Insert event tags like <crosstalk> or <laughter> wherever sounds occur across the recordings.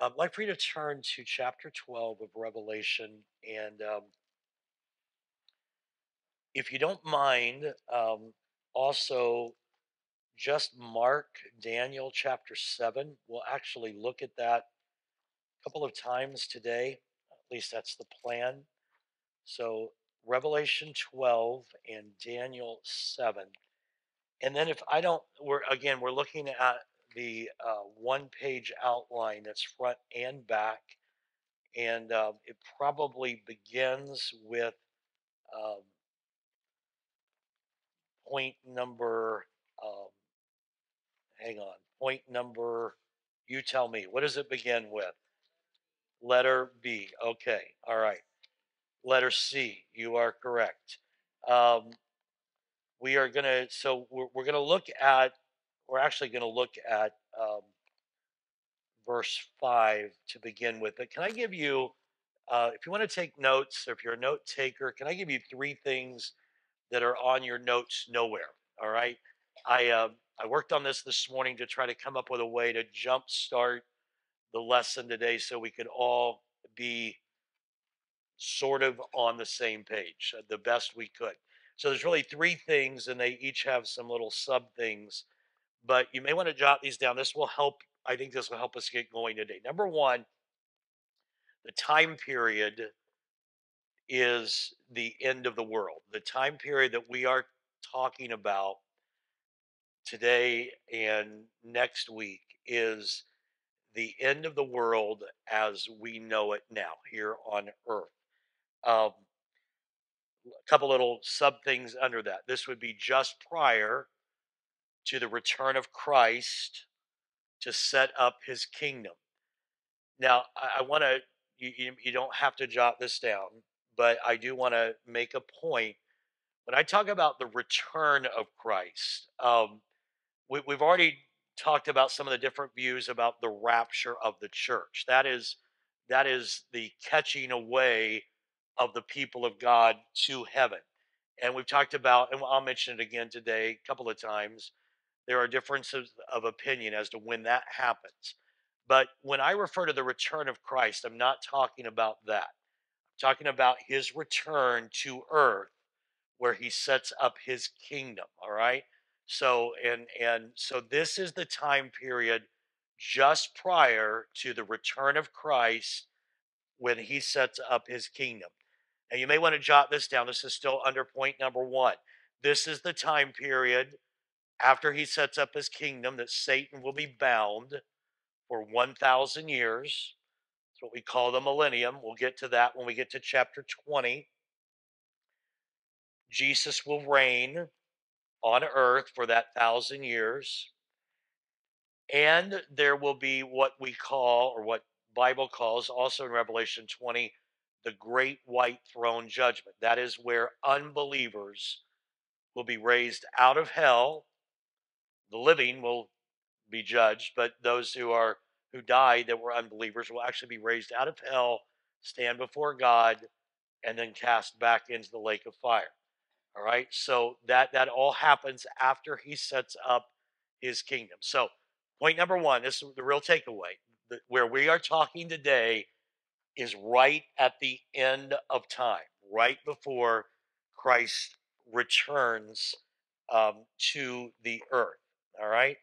Um, I'd like for you to turn to chapter 12 of Revelation. And um, if you don't mind, um, also just mark Daniel chapter 7. We'll actually look at that a couple of times today. At least that's the plan. So, Revelation 12 and Daniel 7. And then, if I don't, we're again, we're looking at the uh, one page outline that's front and back. And um, it probably begins with um, point number, um, hang on, point number, you tell me, what does it begin with? Letter B. Okay, all right. Letter C, you are correct. Um, we are going to, so we're, we're going to look at, we're actually going to look at um, verse 5 to begin with. But can I give you, uh, if you want to take notes, or if you're a note taker, can I give you three things that are on your notes nowhere? All right. I, uh, I worked on this this morning to try to come up with a way to jumpstart the lesson today so we could all be sort of on the same page uh, the best we could. So there's really three things, and they each have some little sub things. But you may want to jot these down. This will help. I think this will help us get going today. Number one, the time period is the end of the world. The time period that we are talking about today and next week is the end of the world as we know it now here on earth. Um, a couple little sub things under that. This would be just prior to the return of Christ to set up his kingdom. Now, I, I want to, you, you, you don't have to jot this down, but I do want to make a point. When I talk about the return of Christ, um, we, we've already talked about some of the different views about the rapture of the church. That is, that is the catching away of the people of God to heaven. And we've talked about, and I'll mention it again today a couple of times. There are differences of opinion as to when that happens. But when I refer to the return of Christ, I'm not talking about that. I'm talking about his return to earth where he sets up his kingdom, all right? So and and so this is the time period just prior to the return of Christ when he sets up his kingdom. And you may want to jot this down. This is still under point number 1. This is the time period after he sets up his kingdom that Satan will be bound for 1000 years. That's what we call the millennium. We'll get to that when we get to chapter 20. Jesus will reign on earth for that thousand years. And there will be what we call, or what Bible calls also in Revelation 20, the great white throne judgment. That is where unbelievers will be raised out of hell. The living will be judged, but those who are who died that were unbelievers will actually be raised out of hell, stand before God, and then cast back into the lake of fire. All right. So that that all happens after he sets up his kingdom. So point number one, this is the real takeaway. Where we are talking today is right at the end of time, right before Christ returns um, to the earth. All right.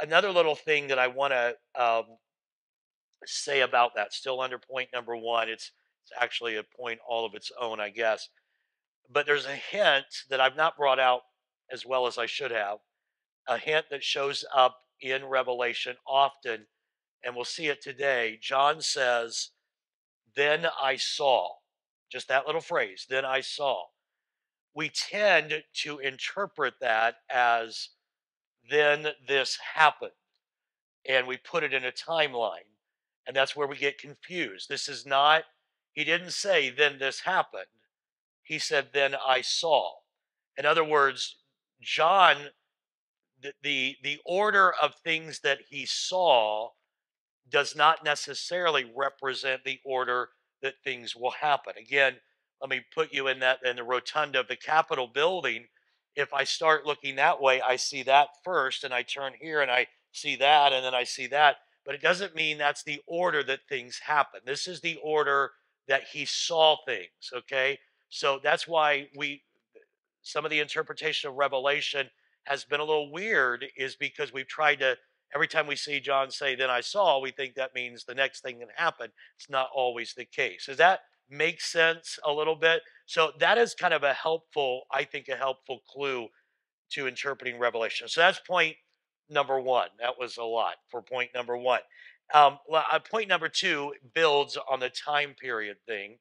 Another little thing that I want to um, say about that, still under point number one, it's it's actually a point all of its own, I guess but there's a hint that I've not brought out as well as I should have, a hint that shows up in Revelation often, and we'll see it today. John says, Then I saw, just that little phrase, then I saw. We tend to interpret that as, then this happened, and we put it in a timeline, and that's where we get confused. This is not, he didn't say, then this happened he said, Then I saw. In other words, John, the, the, the order of things that he saw does not necessarily represent the order that things will happen. Again, let me put you in that in the rotunda of the Capitol building. If I start looking that way, I see that first, and I turn here and I see that, and then I see that. but it doesn't mean that's the order that things happen. This is the order that he saw things, okay? So that's why we some of the interpretation of Revelation has been a little weird is because we've tried to every time we see John say, Then I saw, we think that means the next thing can happen. It's not always the case. Does that make sense a little bit? So that is kind of a helpful, I think, a helpful clue to interpreting Revelation. So that's point number one. That was a lot for point number one. Um, uh, point number two builds on the time period thing.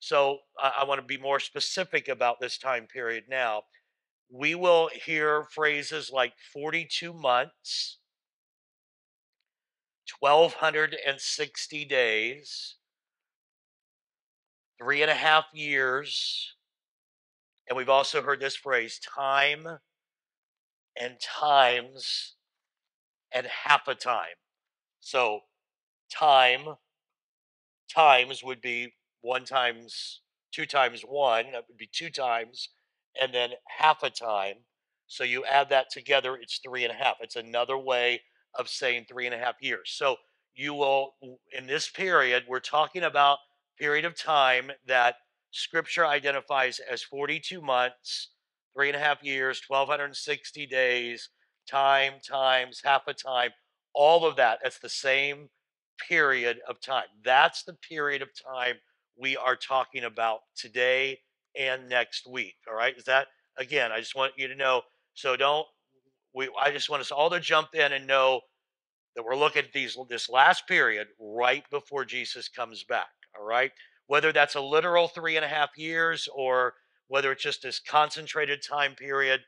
So I, I want to be more specific about this time period now. We will hear phrases like 42 months, 1260 days, three and a half years. And we've also heard this phrase time and times and half a time. So time times would be one times two times one, that would be two times, and then half a time. So you add that together, it's three and a half. It's another way of saying three and a half years. So you will, in this period, we're talking about period of time that scripture identifies as 42 months, three and a half years, 1260 days, time times half a time, all of that. That's the same period of time. That's the period of time we are talking about today and next week. All right. Is that again? I just want you to know. So don't we? I just want us all to jump in and know that we're looking at these this last period right before Jesus comes back. All right. Whether that's a literal three and a half years or whether it's just this concentrated time period,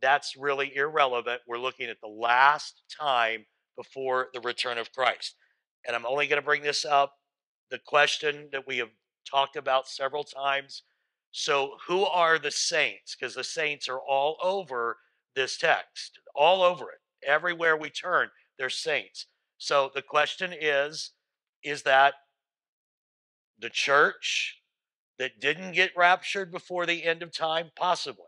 that's really irrelevant. We're looking at the last time before the return of Christ. And I'm only going to bring this up the question that we have talked about several times. So, who are the saints? Because the saints are all over this text, all over it. Everywhere we turn, they're saints. So, the question is is that the church that didn't get raptured before the end of time? Possibly.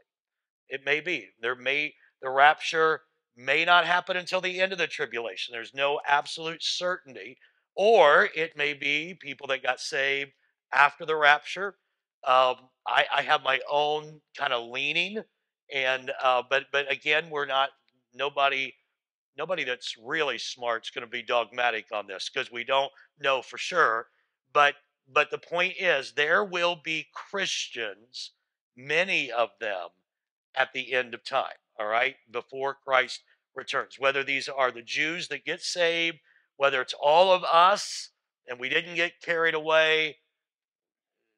It may be. There may, the rapture may not happen until the end of the tribulation. There's no absolute certainty. Or it may be people that got saved after the rapture. Um, I, I, have my own kind of leaning, and uh, but but again, we're not nobody nobody that's really smart is going to be dogmatic on this because we don't know for sure. But but the point is, there will be Christians, many of them, at the end of time. All right, before Christ returns. Whether these are the Jews that get saved, whether it's all of us and we didn't get carried away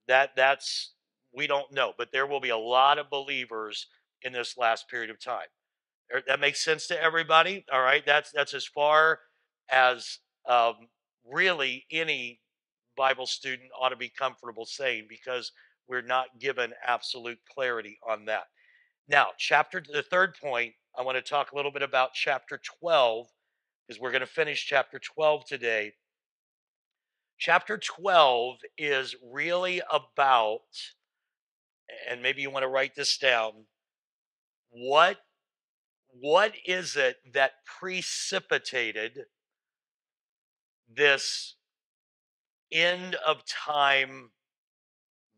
that that's we don't know, but there will be a lot of believers in this last period of time. Er, that makes sense to everybody. All right, that's that's as far as um, really any Bible student ought to be comfortable saying because we're not given absolute clarity on that. Now, chapter the third point, I want to talk a little bit about chapter 12 because we're going to finish chapter 12 today. Chapter 12 is really about, and maybe you want to write this down, what what is it that precipitated this end of time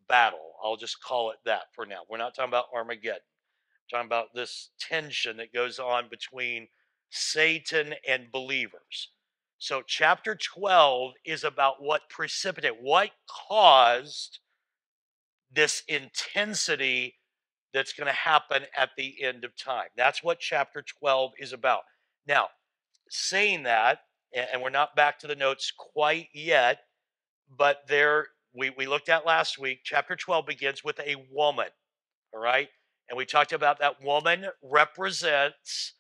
battle? I'll just call it that for now. We're not talking about Armageddon. We're talking about this tension that goes on between Satan and believers. So, chapter 12 is about what precipitated, what caused this intensity that's going to happen at the end of time. That's what chapter 12 is about. Now, saying that, and we're not back to the notes quite yet, but there we, we looked at last week, chapter 12 begins with a woman, all right? And we talked about that woman represents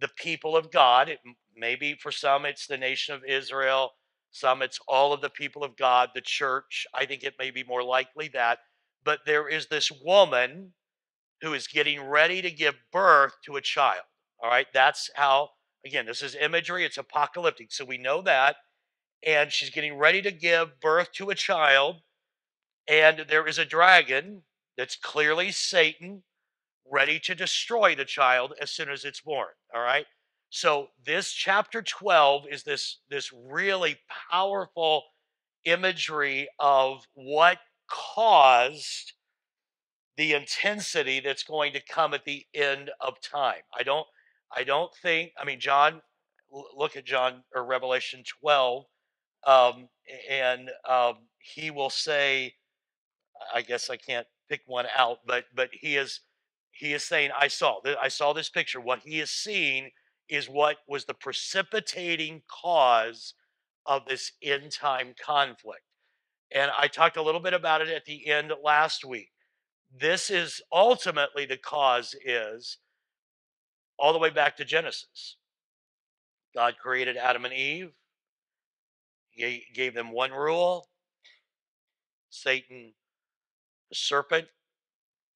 the people of God. It, maybe for some it's the nation of Israel, some it's all of the people of God, the church. I think it may be more likely that. But there is this woman who is getting ready to give birth to a child. All right, that's how, again, this is imagery, it's apocalyptic. So we know that. And she's getting ready to give birth to a child. And there is a dragon that's clearly Satan ready to destroy the child as soon as it's born. All right. So this chapter 12 is this this really powerful imagery of what caused the intensity that's going to come at the end of time. I don't I don't think I mean John look at John or Revelation 12 um, and um, he will say I guess I can't pick one out but but he is he is saying I saw I saw this picture what he is seeing is what was the precipitating cause of this end time conflict. And I talked a little bit about it at the end last week. This is ultimately the cause is all the way back to Genesis. God created Adam and Eve. He gave them one rule. Satan, the serpent,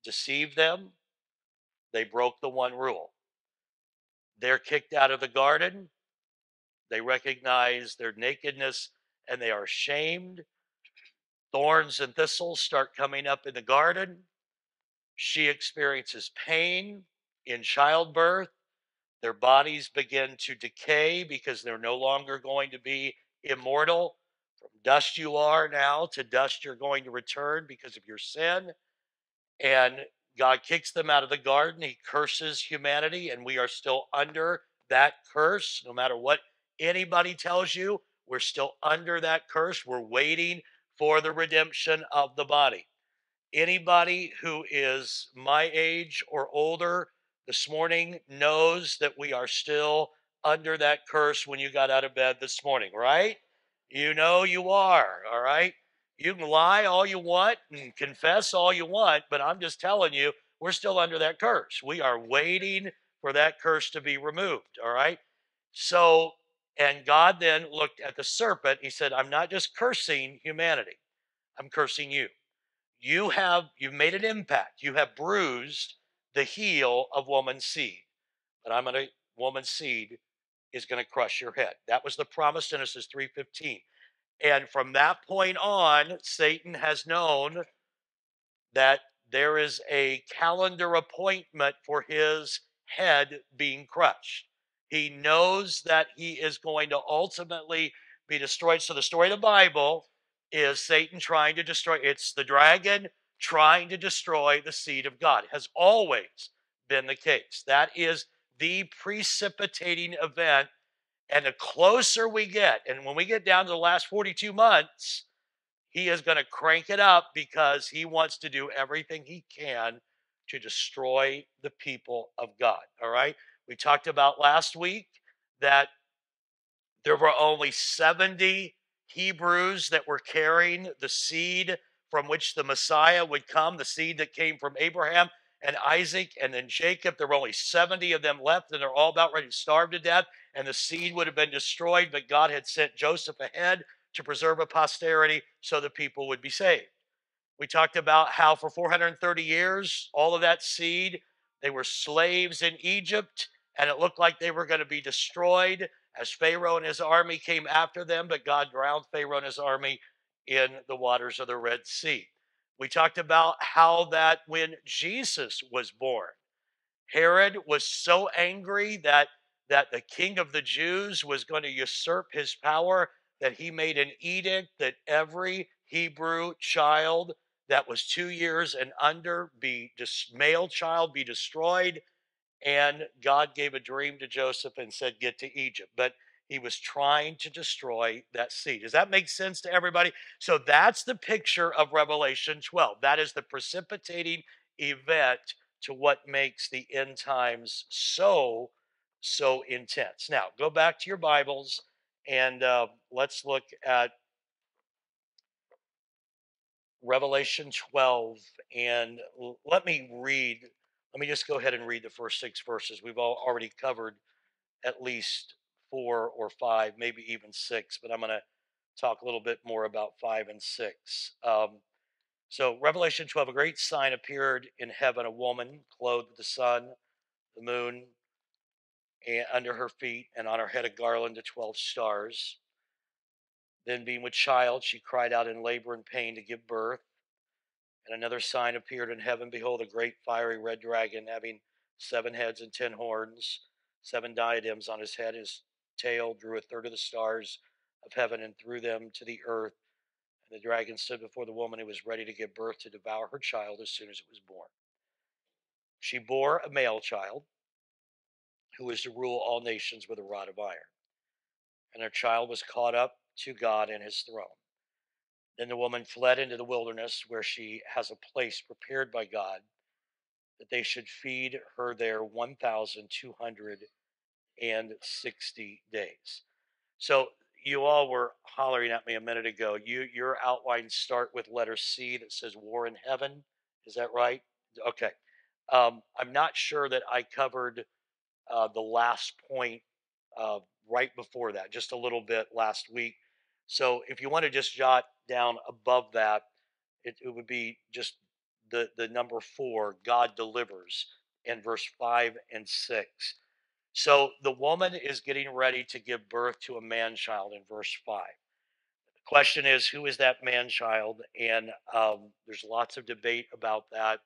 deceived them. They broke the one rule. They're kicked out of the garden. They recognize their nakedness and they are shamed. Thorns and thistles start coming up in the garden. She experiences pain in childbirth. Their bodies begin to decay because they're no longer going to be immortal. From dust you are now to dust you're going to return because of your sin. And God kicks them out of the garden. He curses humanity, and we are still under that curse. No matter what anybody tells you, we're still under that curse. We're waiting for the redemption of the body. Anybody who is my age or older this morning knows that we are still under that curse when you got out of bed this morning, right? You know you are, all right? You can lie all you want and confess all you want, but I'm just telling you, we're still under that curse. We are waiting for that curse to be removed. All right. So, and God then looked at the serpent. He said, I'm not just cursing humanity, I'm cursing you. You have, you've made an impact. You have bruised the heel of woman's seed. But I'm going to, woman's seed is going to crush your head. That was the promise, in Genesis 3.15. And from that point on, Satan has known that there is a calendar appointment for his head being crushed. He knows that he is going to ultimately be destroyed. So the story of the Bible is Satan trying to destroy it's the dragon trying to destroy the seed of God. It has always been the case. That is the precipitating event and the closer we get, and when we get down to the last 42 months, he is going to crank it up because he wants to do everything he can to destroy the people of God. All right. We talked about last week that there were only 70 Hebrews that were carrying the seed from which the Messiah would come, the seed that came from Abraham and Isaac and then Jacob. There were only 70 of them left, and they're all about ready to starve to death, and the seed would have been destroyed, but God had sent Joseph ahead to preserve a posterity so the people would be saved. We talked about how for 430 years, all of that seed, they were slaves in Egypt, and it looked like they were going to be destroyed as Pharaoh and his army came after them, but God drowned Pharaoh and his army in the waters of the Red Sea. We talked about how that when Jesus was born, Herod was so angry that that the king of the Jews was going to usurp his power that he made an edict that every Hebrew child that was two years and under be male child be destroyed. And God gave a dream to Joseph and said, Get to Egypt. But he was trying to destroy that seed. Does that make sense to everybody? So that's the picture of Revelation 12. That is the precipitating event to what makes the end times so, so intense. Now, go back to your Bibles and uh, let's look at Revelation 12. And let me read, let me just go ahead and read the first six verses. We've all already covered at least four or five, maybe even six, but I'm going to talk a little bit more about five and six. Um, so, Revelation 12, a great sign appeared in heaven a woman clothed with the sun, the moon, and under her feet, and on her head a garland of 12 stars. Then, being with child, she cried out in labor and pain to give birth. And another sign appeared in heaven Behold, a great fiery red dragon having seven heads and ten horns, seven diadems on his head, his tail drew a third of the stars of heaven and threw them to the earth. And the dragon stood before the woman who was ready to give birth to devour her child as soon as it was born. She bore a male child who was to rule all nations with a rod of iron. And her child was caught up to God and his throne. Then the woman fled into the wilderness where she has a place prepared by God that they should feed her there 1,260 days. So you all were hollering at me a minute ago. You your outlines start with letter C that says war in heaven. Is that right? Okay. Um, I'm not sure that I covered uh, the last point uh, right before that, just a little bit last week. So if you want to just jot down above that, it, it would be just the, the number four, God delivers in verse five and six. So the woman is getting ready to give birth to a man child in verse five. The question is, who is that man child? And um, there's lots of debate about that.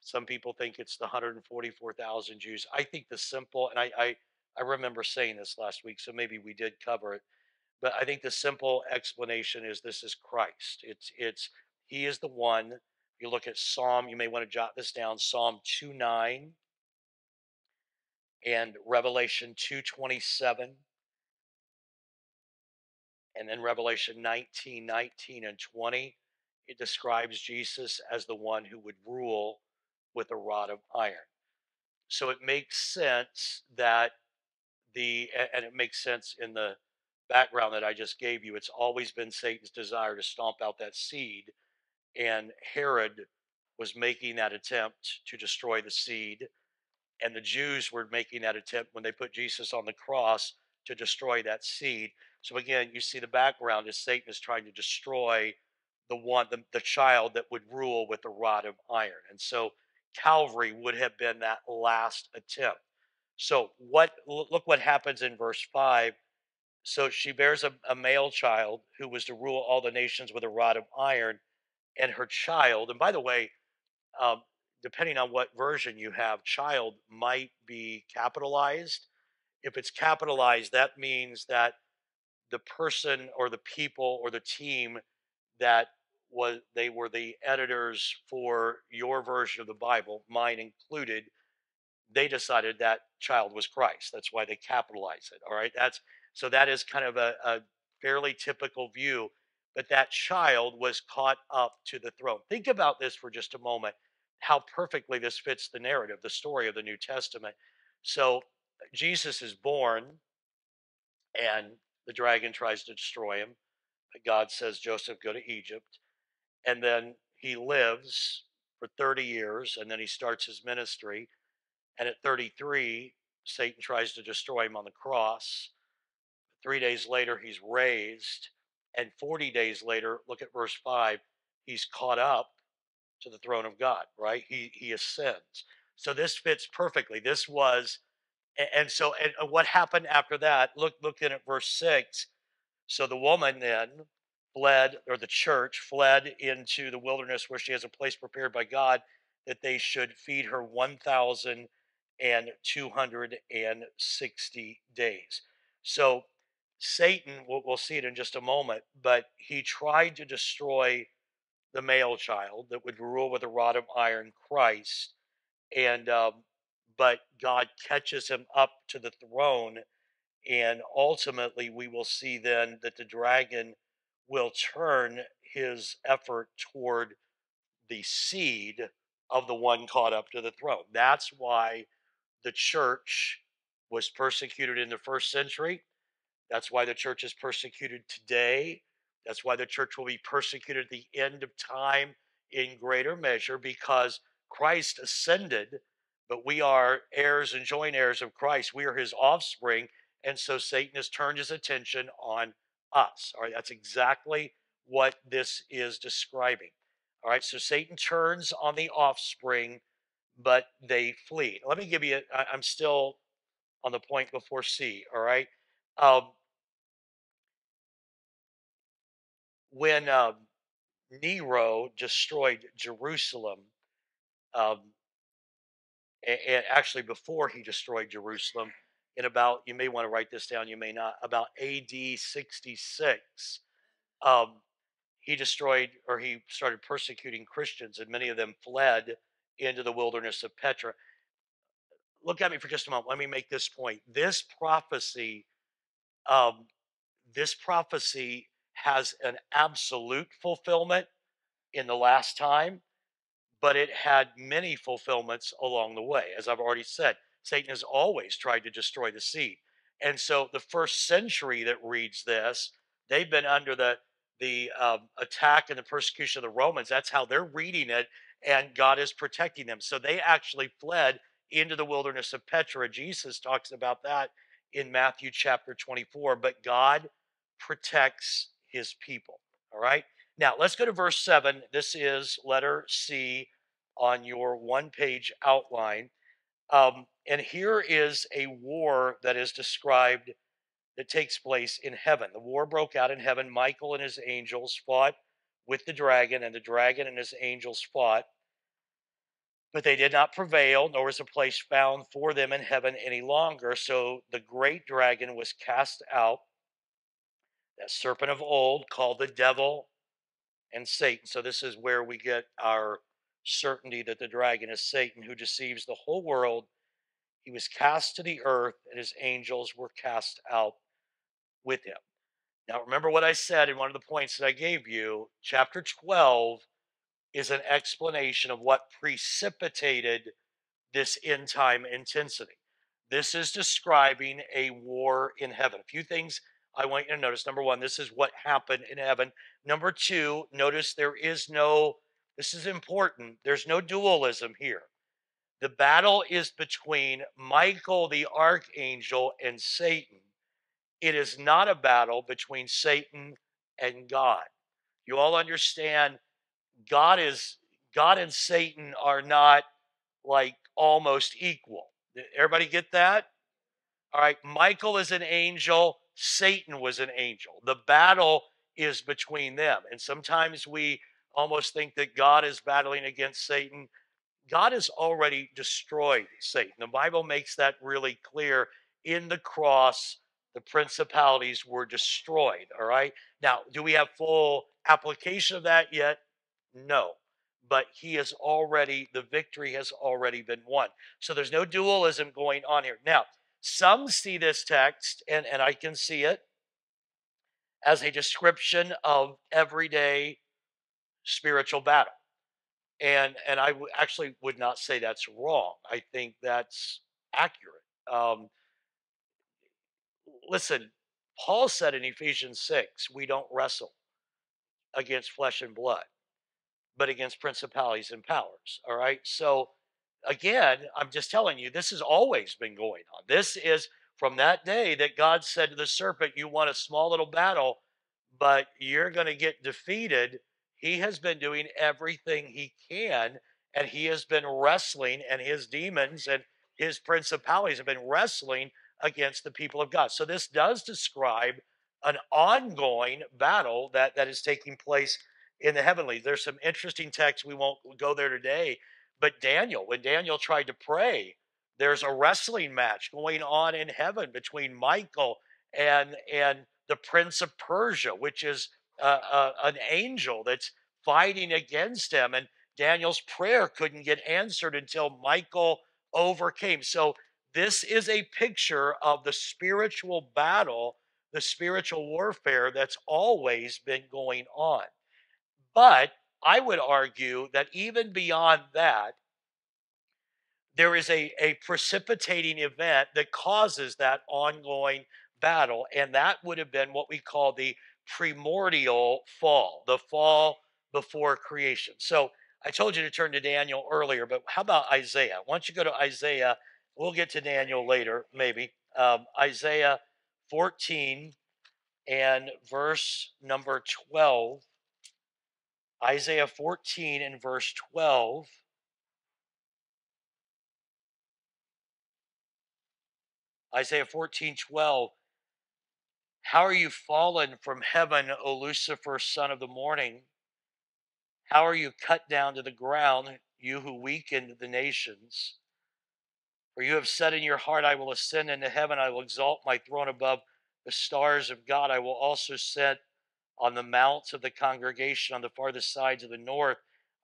Some people think it's the 144,000 Jews. I think the simple, and I, I, I remember saying this last week, so maybe we did cover it, but I think the simple explanation is this is Christ. It's it's He is the one. You look at Psalm, you may want to jot this down, Psalm 2 9 and Revelation 227 and then Revelation 19, 19 and 20. It describes Jesus as the one who would rule with a rod of iron. So it makes sense that the, and it makes sense in the background that I just gave you. It's always been Satan's desire to stomp out that seed. And Herod was making that attempt to destroy the seed. And the Jews were making that attempt when they put Jesus on the cross to destroy that seed. So again, you see the background is Satan is trying to destroy the one, the, the child that would rule with a rod of iron. And so Calvary would have been that last attempt. So what look what happens in verse 5. So she bears a, a male child who was to rule all the nations with a rod of iron, and her child, and by the way, um, depending on what version you have, child might be capitalized. If it's capitalized, that means that the person or the people or the team that was they were the editors for your version of the Bible, mine included, they decided that child was Christ. That's why they capitalize it. All right. That's so that is kind of a, a fairly typical view. But that child was caught up to the throne. Think about this for just a moment, how perfectly this fits the narrative, the story of the New Testament. So Jesus is born, and the dragon tries to destroy him. God says, Joseph, go to Egypt. And then he lives for 30 years, and then he starts his ministry. And at 33, Satan tries to destroy him on the cross. Three days later, he's raised. And 40 days later, look at verse 5, he's caught up to the throne of God, right? He, he ascends. So this fits perfectly. This was, and so, and uh, what happened after that? Look, looking at verse 6. So the woman then fled, or the church fled into the wilderness where she has a place prepared by God that they should feed her 1,260 days. So Satan, we'll, we'll see it in just a moment, but he tried to destroy the male child that would rule with a rod of iron, Christ, and um, but God catches him up to the throne, and ultimately we will see then that the dragon will turn his effort toward the seed of the one caught up to the throne. That's why the church was persecuted in the first century. That's why the church is persecuted today. That's why the church will be persecuted at the end of time in greater measure because Christ ascended, but we are heirs and joint heirs of Christ. We are his offspring. And so Satan has turned his attention on us. All right, that's exactly what this is describing. All right, so Satan turns on the offspring, but they flee. Let me give you, I'm still on the point before C. All right. Um, when um, Nero destroyed Jerusalem, um, and actually before he destroyed Jerusalem, in about you may want to write this down, you may not, about AD 66. Um, he destroyed or he started persecuting Christians, and many of them fled into the wilderness of Petra. Look at me for just a moment. Let me make this point. This prophecy, um, this prophecy has an absolute fulfillment in the last time, but it had many fulfillments along the way. As I've already said, Satan has always tried to destroy the seed. And so the first century that reads this, they've been under the the um, attack and the persecution of the Romans. That's how they're reading it, and God is protecting them. So they actually fled into the wilderness of Petra. Jesus talks about that in Matthew chapter 24. But God protects his people. All right. Now let's go to verse 7. This is letter C on your one page outline. Um, and here is a war that is described that takes place in heaven. The war broke out in heaven. Michael and his angels fought with the dragon, and the dragon and his angels fought. But they did not prevail, nor was a place found for them in heaven any longer. So the great dragon was cast out, that serpent of old called the devil and Satan. So this is where we get our certainty that the dragon is Satan who deceives the whole world. He was cast to the earth, and his angels were cast out with him. Now, remember what I said in one of the points that I gave you. Chapter 12 is an explanation of what precipitated this end time intensity. This is describing a war in heaven. A few things I want you to notice. Number one, this is what happened in heaven. Number two, notice there is no, this is important, there's no dualism here. The battle is between Michael the archangel and Satan. It is not a battle between Satan and God. You all understand God is God and Satan are not like almost equal. Everybody get that? All right, Michael is an angel, Satan was an angel. The battle is between them. And sometimes we almost think that God is battling against Satan. God has already destroyed Satan. The Bible makes that really clear. In the cross, the principalities were destroyed. All right. Now, do we have full application of that yet? No. But he has already, the victory has already been won. So there's no dualism going on here. Now, some see this text, and, and I can see it, as a description of everyday spiritual battle. And and I w- actually would not say that's wrong. I think that's accurate. Um, listen, Paul said in Ephesians 6, we don't wrestle against flesh and blood, but against principalities and powers. All right. So, again, I'm just telling you, this has always been going on. This is from that day that God said to the serpent, You want a small little battle, but you're going to get defeated. He has been doing everything he can, and he has been wrestling, and his demons and his principalities have been wrestling against the people of God. So this does describe an ongoing battle that, that is taking place in the heavenlies. There's some interesting texts. We won't go there today. But Daniel, when Daniel tried to pray, there's a wrestling match going on in heaven between Michael and and the prince of Persia, which is uh, uh, an angel that's fighting against him. And Daniel's prayer couldn't get answered until Michael overcame. So this is a picture of the spiritual battle, the spiritual warfare that's always been going on. But I would argue that even beyond that, there is a, a precipitating event that causes that ongoing battle, and that would have been what we call the primordial fall, the fall before creation. So I told you to turn to Daniel earlier, but how about Isaiah? Why don't you go to Isaiah? We'll get to Daniel later, maybe. Um, Isaiah 14 and verse number 12. Isaiah 14 and verse 12. Isaiah 14, 12. How are you fallen from heaven, O Lucifer, son of the morning? How are you cut down to the ground, you who weakened the nations? For you have said in your heart, I will ascend into heaven, I will exalt my throne above the stars of God. I will also sit on the mounts of the congregation on the farthest sides of the north.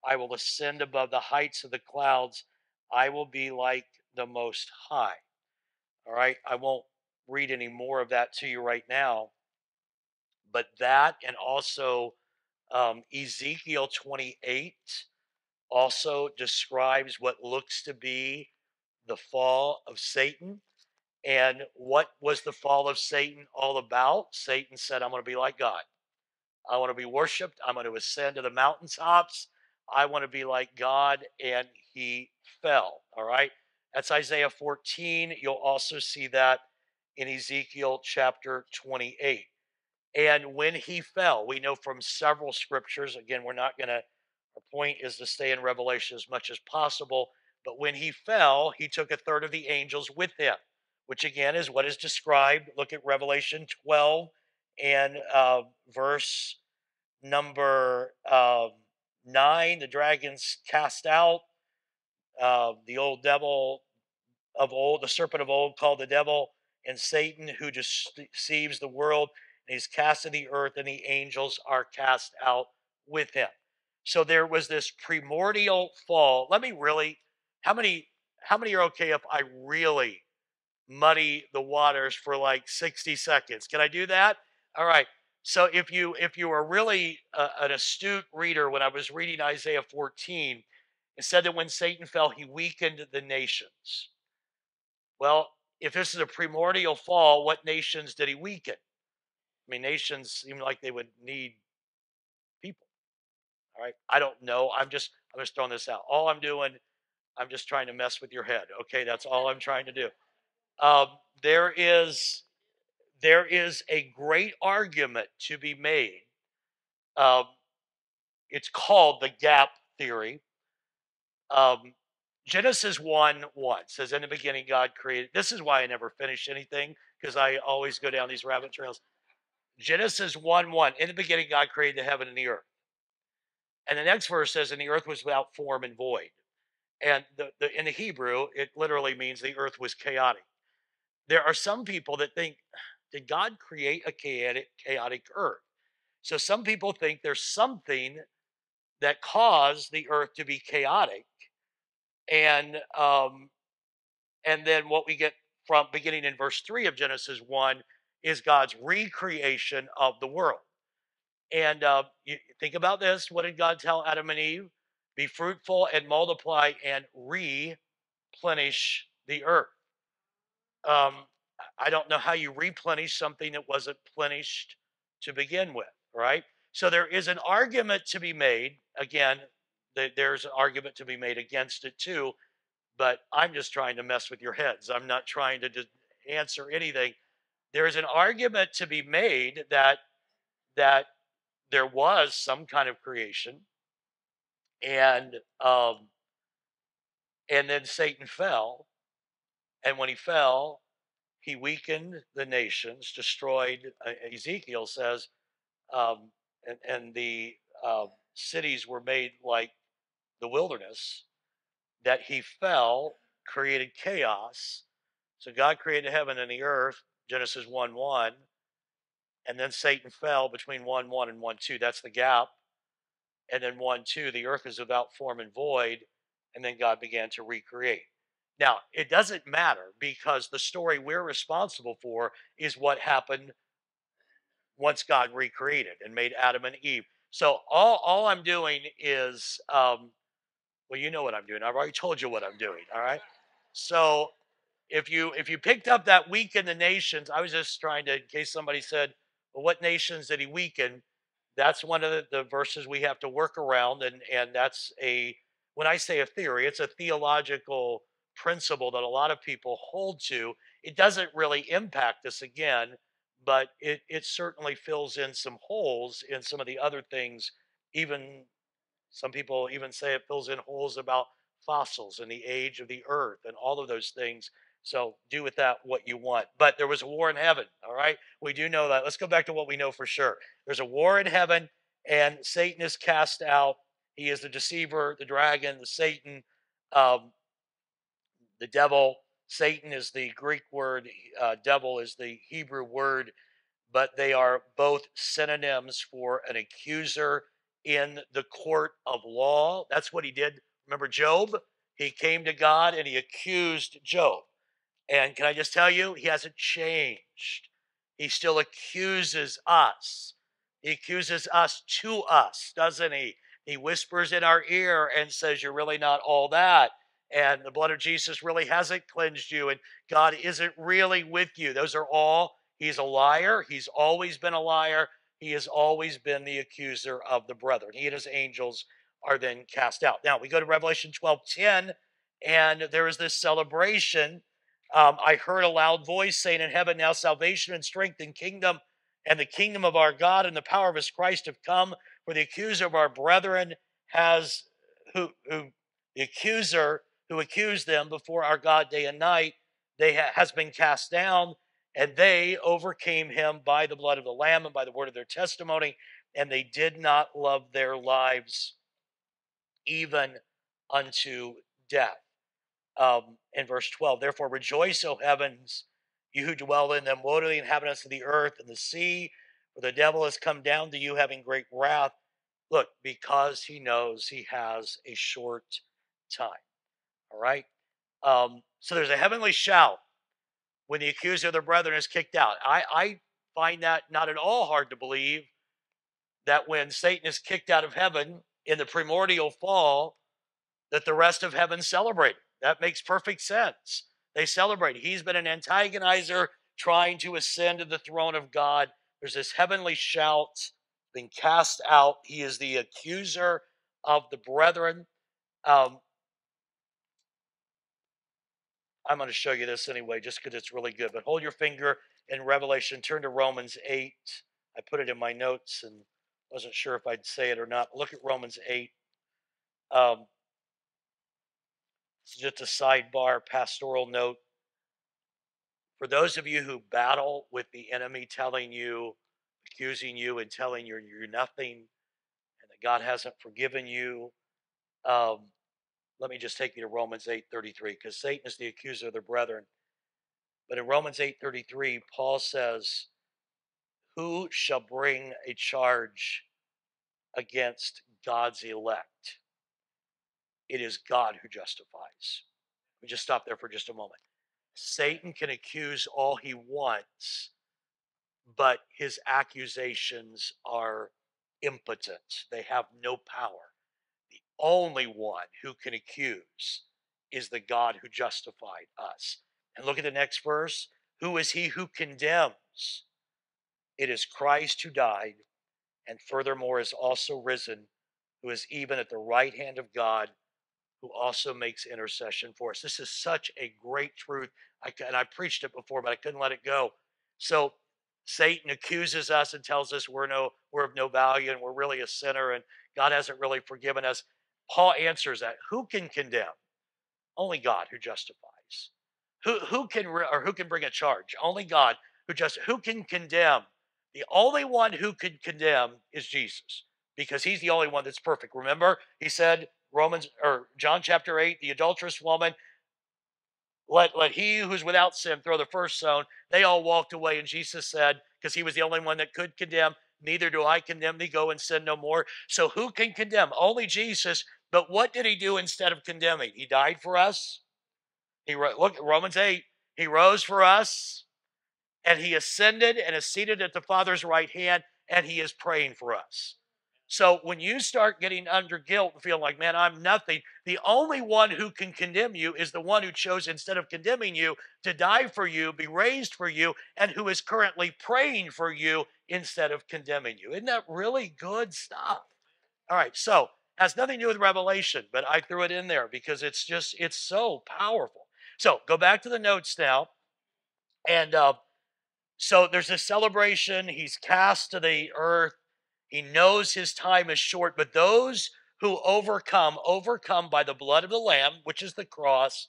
I will ascend above the heights of the clouds. I will be like the Most High. All right, I won't read any more of that to you right now, but that and also um, Ezekiel 28 also describes what looks to be the fall of Satan. And what was the fall of Satan all about? Satan said, I'm going to be like God. I want to be worshiped. I'm going to ascend to the mountaintops. I want to be like God. And he fell. All right. That's Isaiah 14. You'll also see that in Ezekiel chapter 28. And when he fell, we know from several scriptures, again, we're not going to, our point is to stay in Revelation as much as possible. But when he fell, he took a third of the angels with him, which again is what is described. Look at Revelation 12 and uh, verse number uh, 9. The dragons cast out uh, the old devil of old, the serpent of old called the devil and Satan, who deceives the world and he's cast to the earth, and the angels are cast out with him. So there was this primordial fall. Let me really, how many, how many are okay if I really muddy the waters for like 60 seconds? Can I do that? All right. So if you if you are really uh, an astute reader, when I was reading Isaiah 14, it said that when Satan fell, he weakened the nations. Well, if this is a primordial fall, what nations did he weaken? I mean, nations seem like they would need people. All right. I don't know. I'm just I'm just throwing this out. All I'm doing, I'm just trying to mess with your head. Okay, that's all I'm trying to do. Um, there is there is a great argument to be made. Um, it's called the gap theory. Um, Genesis 1 1 says, In the beginning, God created. This is why I never finish anything because I always go down these rabbit trails. Genesis 1 1. In the beginning, God created the heaven and the earth. And the next verse says, And the earth was without form and void. And the, the, in the Hebrew, it literally means the earth was chaotic. There are some people that think, Did God create a chaotic, chaotic earth? So some people think there's something that caused the earth to be chaotic. And um, and then what we get from beginning in verse 3 of Genesis 1 is God's recreation of the world. And uh, you think about this. What did God tell Adam and Eve? Be fruitful and multiply and replenish the earth. Um, I don't know how you replenish something that wasn't plenished to begin with, right? So there is an argument to be made. Again, there's an argument to be made against it too, but I'm just trying to mess with your heads. I'm not trying to answer anything there is an argument to be made that that there was some kind of creation and um, and then satan fell and when he fell he weakened the nations destroyed uh, ezekiel says um, and, and the uh, cities were made like the wilderness that he fell created chaos so god created heaven and the earth Genesis 1 1. And then Satan fell between 1 1 and 1 2. That's the gap. And then 1 2, the earth is without form and void. And then God began to recreate. Now, it doesn't matter because the story we're responsible for is what happened once God recreated and made Adam and Eve. So all, all I'm doing is, um, well, you know what I'm doing. I've already told you what I'm doing. All right. So if you if you picked up that weaken the nations, I was just trying to, in case somebody said, well, what nations did he weaken? That's one of the, the verses we have to work around, and and that's a when I say a theory, it's a theological principle that a lot of people hold to. It doesn't really impact us again, but it, it certainly fills in some holes in some of the other things. Even some people even say it fills in holes about fossils and the age of the earth and all of those things so do with that what you want. But there was a war in heaven. All right. We do know that. Let's go back to what we know for sure. There's a war in heaven, and Satan is cast out. He is the deceiver, the dragon, the Satan, um, the devil. Satan is the Greek word, uh, devil is the Hebrew word, but they are both synonyms for an accuser in the court of law. That's what he did. Remember Job? He came to God and he accused Job. And can I just tell you, he hasn't changed. He still accuses us. He accuses us to us, doesn't he? He whispers in our ear and says, You're really not all that and the blood of Jesus really hasn't cleansed you, and God isn't really with you. Those are all, he's a liar. He's always been a liar. He has always been the accuser of the brethren. He and his angels are then cast out. Now we go to Revelation 12 10, and there is this celebration. Um, I heard a loud voice saying in heaven, Now salvation and strength and kingdom and the kingdom of our God and the power of his Christ have come, for the accuser of our brethren has who who the accuser who accused them before our God day and night, they ha- has been cast down, and they overcame him by the blood of the Lamb and by the word of their testimony, and they did not love their lives even unto death. Um, in verse 12, therefore rejoice, O heavens, you who dwell in them, woe to the inhabitants of the earth and the sea, for the devil has come down to you having great wrath. Look, because he knows he has a short time. All right. Um, so there's a heavenly shout when the accuser of the brethren is kicked out. I, I find that not at all hard to believe that when Satan is kicked out of heaven in the primordial fall, that the rest of heaven celebrated. That makes perfect sense. They celebrate. He's been an antagonizer trying to ascend to the throne of God. There's this heavenly shout being cast out. He is the accuser of the brethren. Um, I'm going to show you this anyway, just because it's really good. But hold your finger in Revelation, turn to Romans 8. I put it in my notes and wasn't sure if I'd say it or not. Look at Romans 8. Um, it's just a sidebar pastoral note. For those of you who battle with the enemy telling you, accusing you, and telling you you're nothing and that God hasn't forgiven you, um, let me just take you to Romans 8:33 because Satan is the accuser of the brethren. But in Romans 8:33, Paul says, "Who shall bring a charge against God's elect? It is God who justifies." Let me just stop there for just a moment. Satan can accuse all he wants, but his accusations are impotent. They have no power only one who can accuse is the God who justified us. And look at the next verse. Who is he who condemns? It is Christ who died, and furthermore is also risen, who is even at the right hand of God, who also makes intercession for us. This is such a great truth. I, and I preached it before, but I couldn't let it go. So Satan accuses us and tells us we're no we're of no value and we're really a sinner and God hasn't really forgiven us. Paul answers that. Who can condemn? Only God who justifies. Who, who can or who can bring a charge? Only God who just who can condemn? The only one who can condemn is Jesus because he's the only one that's perfect. Remember, he said Romans or John chapter 8, the adulterous woman, let, let he who's without sin throw the first stone. They all walked away, and Jesus said, because he was the only one that could condemn, Neither do I condemn thee. Go and sin no more. So who can condemn? Only Jesus. But what did he do instead of condemning? He died for us. He look Romans 8. He rose for us, and he ascended and is seated at the Father's right hand, and he is praying for us. So when you start getting under guilt and feeling like, man, I'm nothing, the only one who can condemn you is the one who chose, instead of condemning you, to die for you, be raised for you, and who is currently praying for you instead of condemning you. Isn't that really good stuff? All right, so has nothing to do with revelation, but I threw it in there because it's just, it's so powerful. So go back to the notes now. And uh, so there's a celebration. He's cast to the earth he knows his time is short, but those who overcome, overcome by the blood of the Lamb, which is the cross,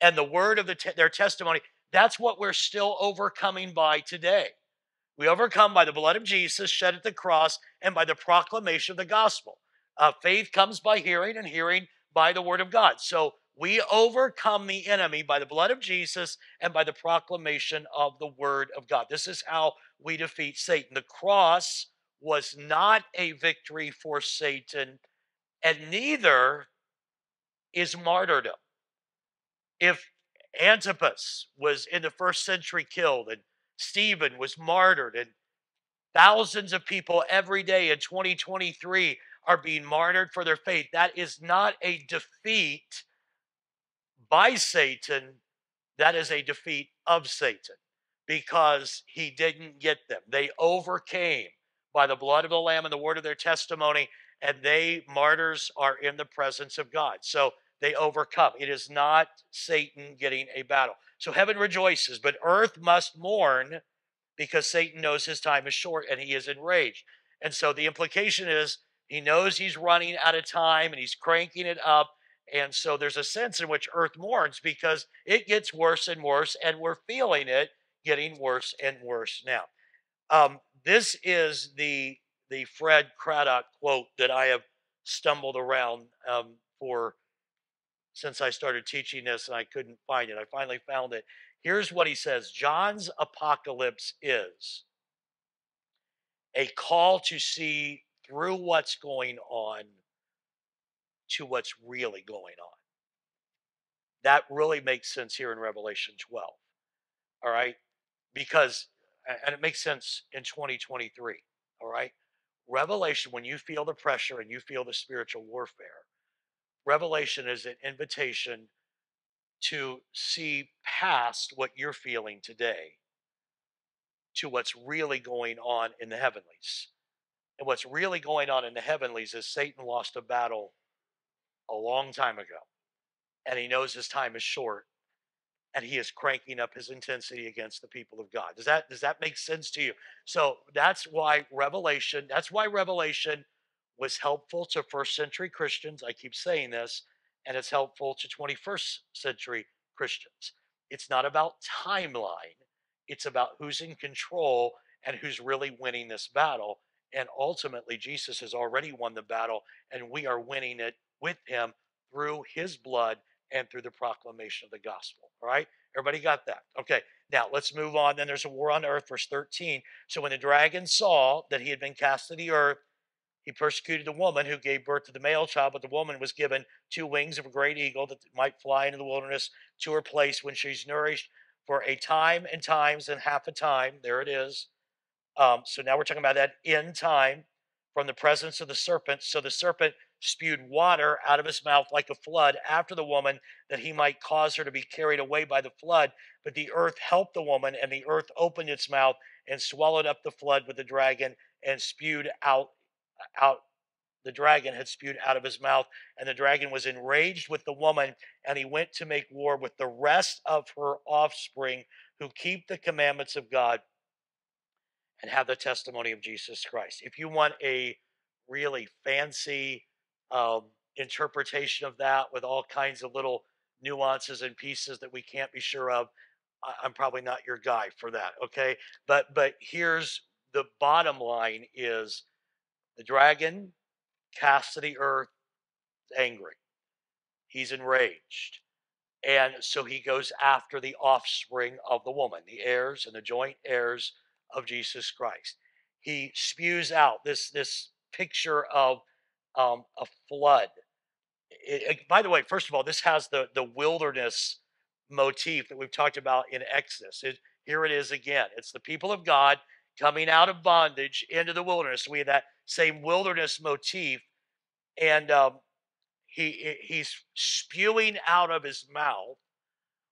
and the word of the te- their testimony. That's what we're still overcoming by today. We overcome by the blood of Jesus shed at the cross and by the proclamation of the gospel. Uh, faith comes by hearing, and hearing by the word of God. So We overcome the enemy by the blood of Jesus and by the proclamation of the word of God. This is how we defeat Satan. The cross was not a victory for Satan, and neither is martyrdom. If Antipas was in the first century killed and Stephen was martyred and thousands of people every day in 2023 are being martyred for their faith, that is not a defeat by Satan, that is a defeat of Satan because he didn't get them. They overcame by the blood of the Lamb and the word of their testimony, and they, martyrs, are in the presence of God. So they overcome. It is not Satan getting a battle. So heaven rejoices, but earth must mourn because Satan knows his time is short and he is enraged. And so the implication is he knows he's running out of time and he's cranking it up and so there's a sense in which Earth mourns because it gets worse and worse, and we're feeling it getting worse and worse now. Um, this is the the Fred Craddock quote that I have stumbled around um, for since I started teaching this, and I couldn't find it. I finally found it. Here's what he says: John's apocalypse is a call to see through what's going on to what's really going on. That really makes sense here in Revelation 12. All right? Because, and it makes sense in 2023. All right? Revelation, when you feel the pressure and you feel the spiritual warfare, Revelation is an invitation to see past what you're feeling today to what's really going on in the heavenlies. And what's really going on in the heavenlies is Satan lost a battle a long time ago. And he knows his time is short and he is cranking up his intensity against the people of God. Does that does that make sense to you? So that's why Revelation, that's why Revelation was helpful to first century Christians. I keep saying this, and it's helpful to 21st century Christians. It's not about timeline, it's about who's in control and who's really winning this battle. And ultimately, Jesus has already won the battle, and we are winning it with him through his blood and through the proclamation of the gospel. All right? Everybody got that? Okay. Now let's move on. Then there's a war on earth, verse 13. So when the dragon saw that he had been cast to the earth, he persecuted the woman who gave birth to the male child, but the woman was given two wings of a great eagle that might fly into the wilderness to her place when she's nourished for a time and times and half a time. There it is. Um, so now we're talking about that in time from the presence of the serpent. So the serpent spewed water out of his mouth like a flood after the woman, that he might cause her to be carried away by the flood. But the earth helped the woman, and the earth opened its mouth and swallowed up the flood with the dragon and spewed out out the dragon had spewed out of his mouth and the dragon was enraged with the woman and he went to make war with the rest of her offspring who keep the commandments of God and have the testimony of Jesus Christ. If you want a really fancy um, interpretation of that with all kinds of little nuances and pieces that we can't be sure of, I, am probably not your guy for that. Okay, but but here's the bottom line: is the dragon cast to the earth, angry. He's enraged. And so he goes after the offspring of the woman, the heirs and the joint heirs of Jesus Christ. He spews out this, this picture of um, a flood. It, it, by the way, first of all, this has the, the wilderness motif that we've talked about in Exodus. It, here it is again. It's the people of God coming out of bondage into the wilderness. We have that same wilderness motif, and um, he he's spewing out of his mouth.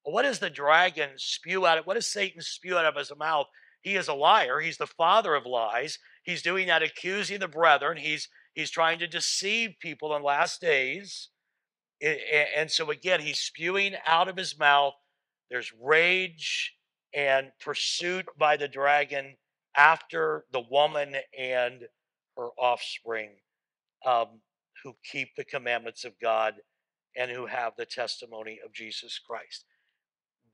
What does the dragon spew out of? What does Satan spew out of his mouth? He is a liar. He's the father of lies. He's doing that, accusing the brethren. He's He's trying to deceive people in last days. And so, again, he's spewing out of his mouth. There's rage and pursuit by the dragon after the woman and her offspring um, who keep the commandments of God and who have the testimony of Jesus Christ.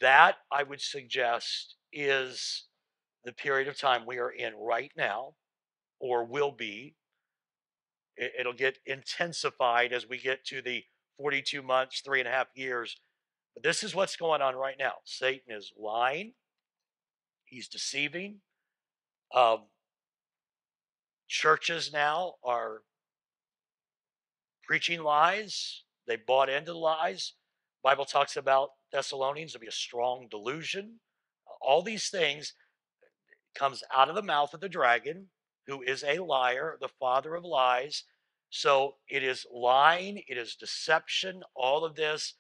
That, I would suggest, is the period of time we are in right now, or will be, It'll get intensified as we get to the 42 months, three and a half years. But this is what's going on right now. Satan is lying, he's deceiving. Um, churches now are preaching lies. They bought into the lies. Bible talks about Thessalonians to be a strong delusion. All these things comes out of the mouth of the dragon, who is a liar, the father of lies. So it is lying, it is deception, all of this.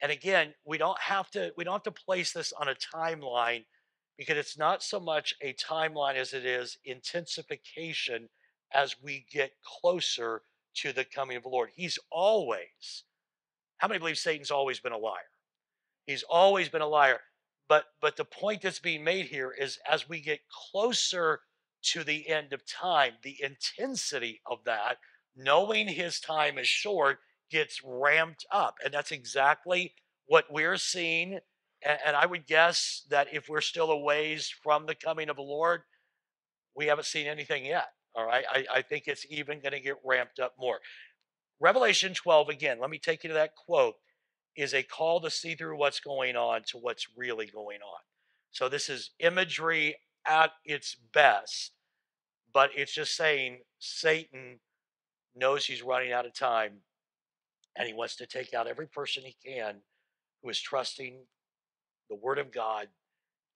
And again, we don't have to we don't have to place this on a timeline because it's not so much a timeline as it is intensification as we get closer to the coming of the Lord. He's always, how many believe Satan's always been a liar? He's always been a liar. But but the point that's being made here is as we get closer to the end of time, the intensity of that, knowing his time is short, gets ramped up. And that's exactly what we're seeing. And, and I would guess that if we're still a ways from the coming of the Lord, we haven't seen anything yet. All right. I, I think it's even going to get ramped up more. Revelation 12, again, let me take you to that quote, is a call to see through what's going on to what's really going on. So this is imagery at its best, but it's just saying Satan knows he's running out of time and he wants to take out every person he can who is trusting the Word of God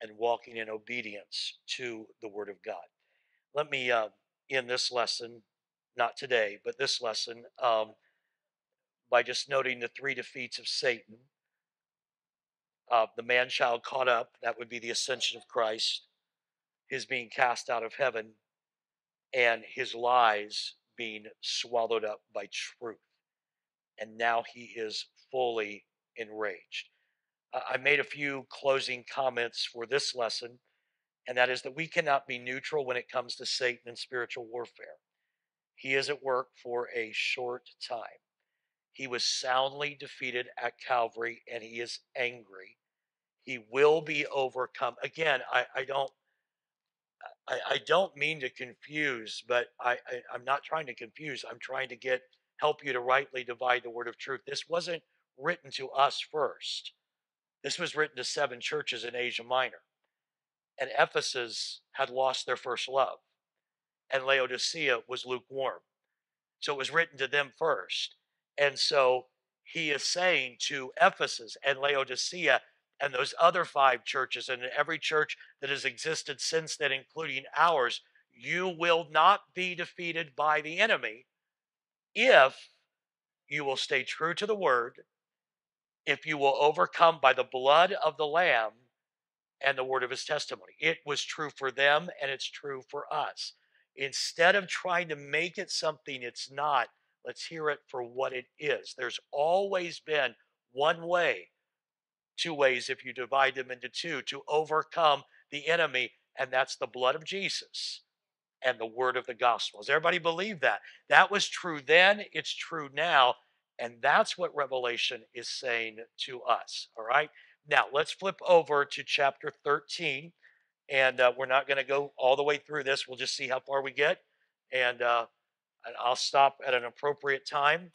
and walking in obedience to the Word of God. Let me uh, in this lesson, not today, but this lesson, um, by just noting the three defeats of Satan. Uh, the man child caught up, that would be the ascension of Christ, his being cast out of heaven, and his lies being swallowed up by truth. And now he is fully enraged. Uh, I made a few closing comments for this lesson and that is that we cannot be neutral when it comes to Satan and spiritual warfare. He is at work for a short time. He was soundly defeated at Calvary and he is angry. He will be overcome. Again, I, I don't I, I, don't mean to confuse, but I, I, I'm not trying to confuse. I'm trying to get help you to rightly divide the word of truth. This wasn't written to us first. This was written to seven churches in Asia Minor and Ephesus had lost their first love, and Laodicea was lukewarm. So it was written to them first. And so he is saying to Ephesus and Laodicea and those other five churches, and every church that has existed since then, including ours, you will not be defeated by the enemy if you will stay true to the word, if you will overcome by the blood of the Lamb and the word of his testimony. It was true for them and it's true for us. Instead of trying to make it something it's not, let's hear it for what it is. There's always been one way, two ways if you divide them into two, to overcome the enemy, and that's the blood of Jesus and the word of the gospel. Does everybody believe that? That was true then, it's true now, and that's what Revelation is saying to us. All right? Now, let's flip over to chapter 13. And uh, we're not going to go all the way through this. We'll just see how far we get. And, uh, and I'll stop at an appropriate time.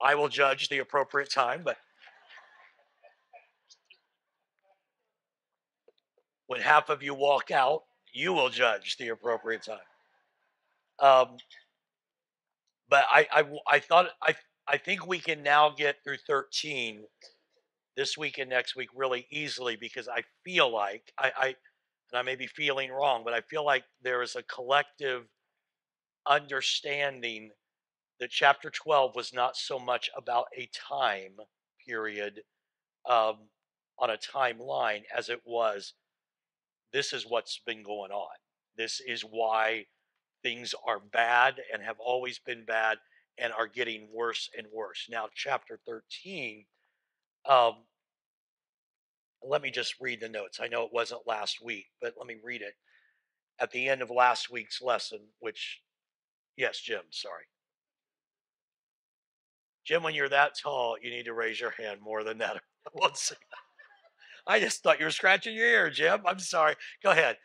I will judge the appropriate time, but when half of you walk out, you will judge the appropriate time. Um, but I, I, I thought I, I think we can now get through 13 this week and next week really easily because I feel like I, I and I may be feeling wrong, but I feel like there is a collective understanding that chapter 12 was not so much about a time period um, on a timeline as it was this is what's been going on. This is why things are bad and have always been bad and are getting worse and worse. Now, chapter 13 um, let me just read the notes. I know it wasn't last week, but let me read it. At the end of last week's lesson, which, yes, Jim, sorry. Jim, when you're that tall, you need to raise your hand more than that. <laughs> I <laughs> I just thought you were scratching your ear, Jim. I'm sorry. Go ahead.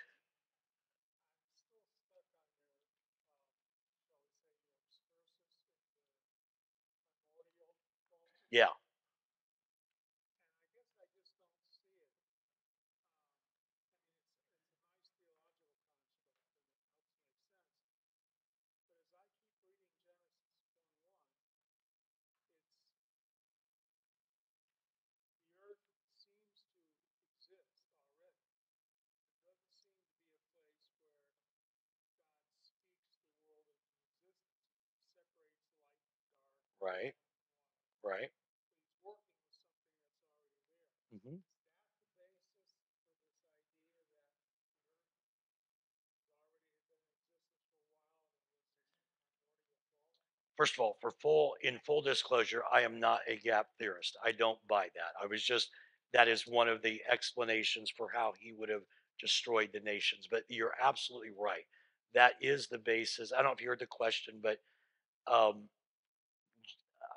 Yeah. Right. Right. hmm First of all, for full in full disclosure, I am not a gap theorist. I don't buy that. I was just that is one of the explanations for how he would have destroyed the nations. But you're absolutely right. That is the basis. I don't know if you heard the question, but um,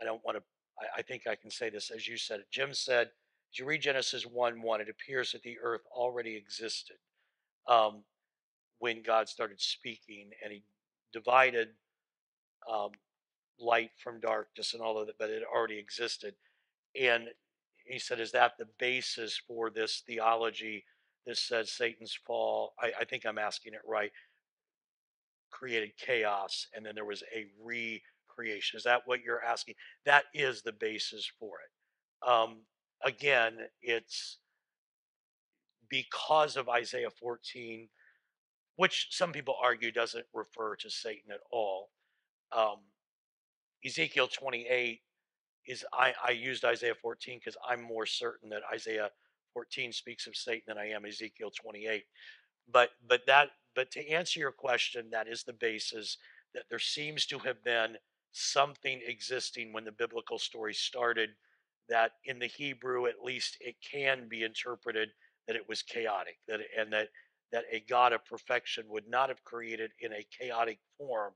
I don't want to. I, I think I can say this as you said it. Jim said, as you read Genesis one one, it appears that the earth already existed um, when God started speaking, and He divided um, light from darkness and all of that, but it already existed. And he said, Is that the basis for this theology that says Satan's fall? I, I think I'm asking it right. Created chaos, and then there was a recreation. Is that what you're asking? That is the basis for it. Um, again, it's because of Isaiah 14, which some people argue doesn't refer to Satan at all. Um, Ezekiel 28 is I, I used Isaiah 14 because I'm more certain that Isaiah 14 speaks of Satan than I am Ezekiel 28. But but that but to answer your question, that is the basis that there seems to have been something existing when the biblical story started that in the Hebrew at least it can be interpreted that it was chaotic that and that that a God of perfection would not have created in a chaotic form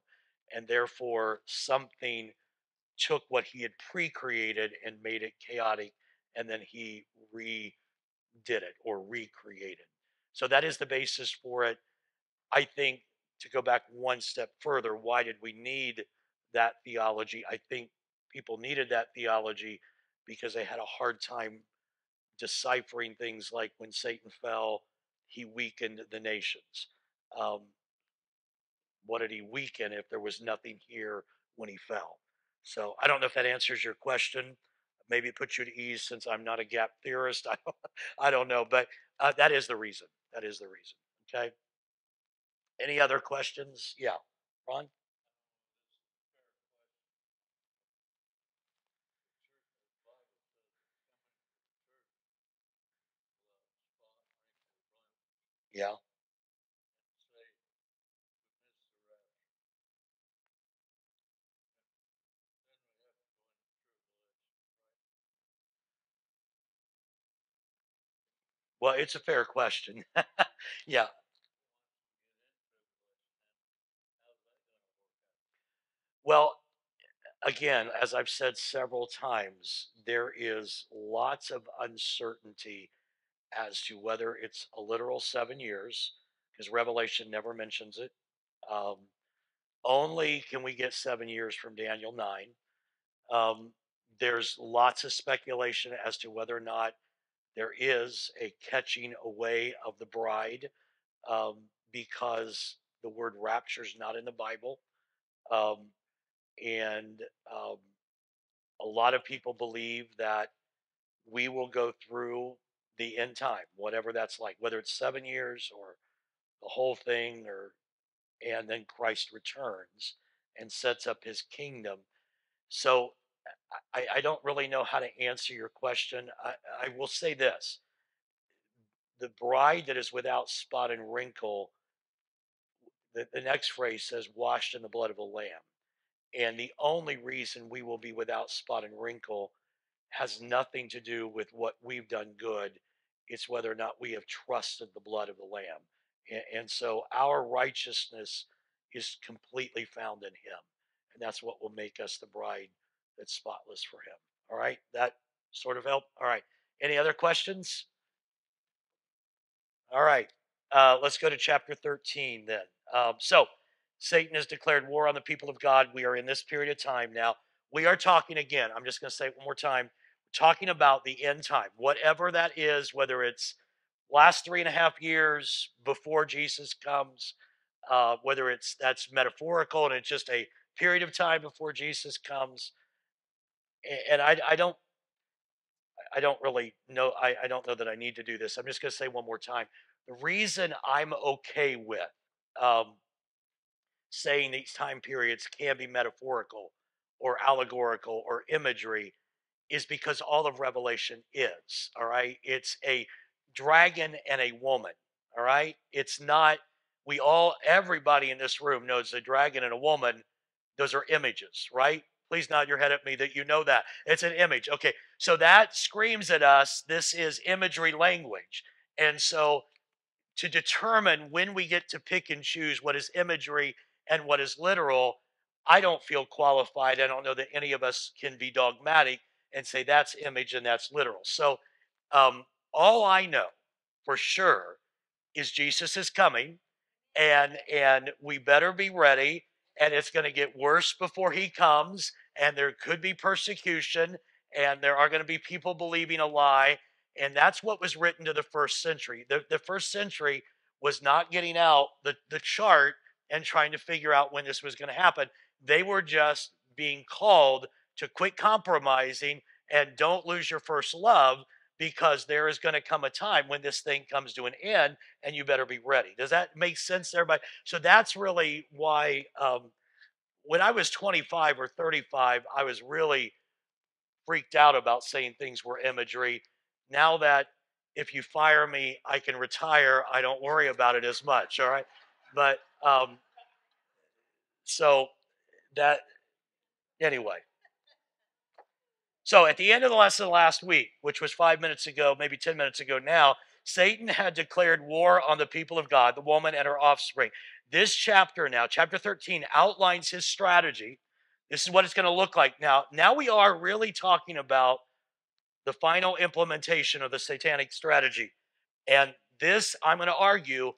and therefore something took what he had pre-created and made it chaotic and then he redid it or recreated. So that is the basis for it. I think to go back one step further why did we need that theology i think people needed that theology because they had a hard time deciphering things like when satan fell he weakened the nations um, what did he weaken if there was nothing here when he fell? So I don't know if that answers your question. Maybe it puts you at ease since I'm not a gap theorist. <laughs> I don't, I don't know, but uh, that is the reason. That is the reason. Okay. Any other questions? Yeah, Ron. Yeah. Well, it's a fair question. <laughs> yeah. Well, again, as I've said several times, there is lots of uncertainty as to whether it's a literal seven years, because Revelation never mentions it. Um, only can we get seven years from Daniel 9. Um, there's lots of speculation as to whether or not there is a catching away of the bride um, because the word rapture is not in the Bible. Um, and um, a lot of people believe that we will go through the end time, whatever that's like, whether it's seven years or the whole thing, or and then Christ returns and sets up his kingdom. So I, I don't really know how to answer your question. I, I will say this the bride that is without spot and wrinkle, the, the next phrase says, washed in the blood of a lamb. And the only reason we will be without spot and wrinkle has nothing to do with what we've done good. It's whether or not we have trusted the blood of the Lamb. And, and so our righteousness is completely found in Him. And that's what will make us the bride that's spotless for Him. All right. That sort of help. All right. Any other questions? All right. Uh, let's go to chapter 13 then. Um, so, Satan has declared war on the people of God. We are in this period of time now we are talking again. I'm just going to say it one more time. Talking about the end time, whatever that is, whether it's last three and a half years before Jesus comes, uh, whether it's that's metaphorical and it's just a period of time before Jesus comes. And I, I don't, I don't really know. I, I don't know that I need to do this. I'm just going to say one more time. The reason I'm okay with um, saying these time periods can be metaphorical or allegorical or imagery is because all of Revelation is. All right. It's a dragon and a woman. All right. It's not, we all, everybody in this room knows a dragon and a woman, those are images, right? Please nod your head at me that you know that. It's an image. Okay. So that screams at us this is imagery language. And so to determine when we get to pick and choose what is imagery and what is literal, I don't feel qualified. I don't know that any of us can be dogmatic and say that's image and that's literal. So, um, all I know for sure is Jesus is coming, and and we better be ready. And it's going to get worse before he comes, and there could be persecution, and there are going to be people believing a lie, and that's what was written to the first century. The the first century was not getting out the the chart and trying to figure out when this was going to happen. They were just being called to quit compromising and don't lose your first love because there is going to come a time when this thing comes to an end and you better be ready. Does that make sense, everybody? So that's really why um, when I was 25 or 35, I was really freaked out about saying things were imagery. Now that if you fire me, I can retire, I don't worry about it as much. All right. But um, so that, anyway. So at the end of the lesson last week, which was five minutes ago, maybe 10 minutes ago now, Satan had declared war on the people of God, the woman and her offspring. This chapter now, chapter 13, outlines his strategy. This is what it's going to look like. Now, now we are really talking about the final implementation of the satanic strategy. And this, I'm going to argue,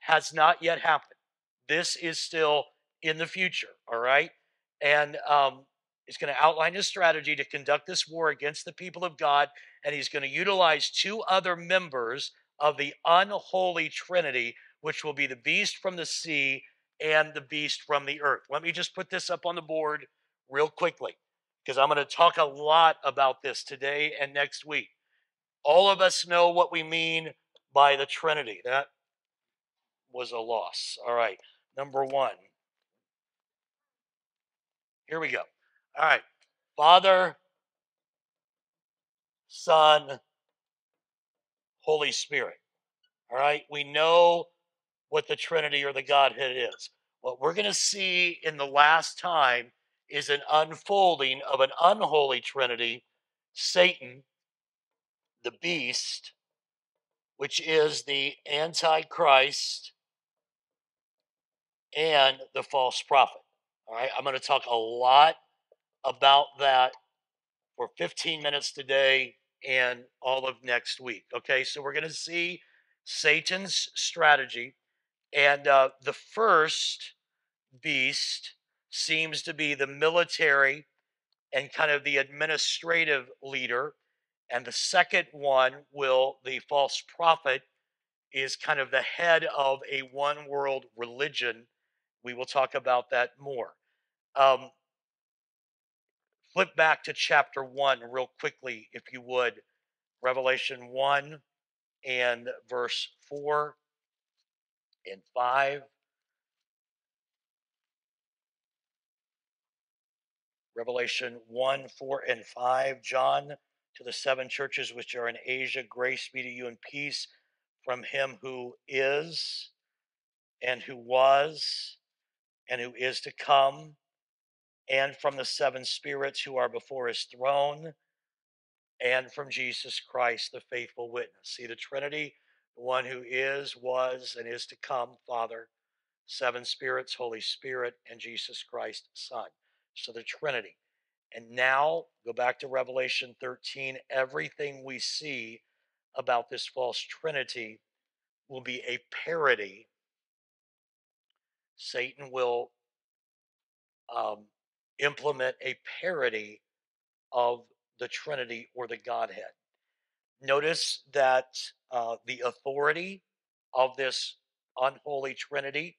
has not yet happened. This is still in the future, all right? And um, He's going to outline his strategy to conduct this war against the people of God, and he's going to utilize two other members of the unholy trinity, which will be the beast from the sea and the beast from the earth. Let me just put this up on the board real quickly because I'm going to talk a lot about this today and next week. All of us know what we mean by the Trinity. That was a loss. All right. Number one. Here we go. All right. Father, Son, Holy Spirit. All right. We know what the Trinity or the Godhead is. What we're going to see in the last time is an unfolding of an unholy Trinity Satan, the beast, which is the Antichrist and the false prophet. All right. I'm going to talk a lot about that for 15 minutes today and all of next week. Okay, so we're going to see Satan's strategy. And uh, the first beast seems to be the military and kind of the administrative leader. And the second one will, the false prophet, is kind of the head of a one world religion. We will talk about that more. Um, flip back to chapter 1 real quickly, if you would. Revelation 1 and verse 4 and 5. Revelation 1, 4, and 5. John, to the seven churches which are in Asia, grace be to you and peace from him who is, and who was, and who is to come and from the seven spirits who are before his throne, and from Jesus Christ, the faithful witness. See the Trinity, the one who is, was, and is to come, Father, seven spirits, Holy Spirit, and Jesus Christ, Son. So the Trinity. And now, go back to Revelation 13. Everything we see about this false Trinity will be a parody. Satan will um, implement a parody of the Trinity or the Godhead. Notice that uh, the authority of this unholy Trinity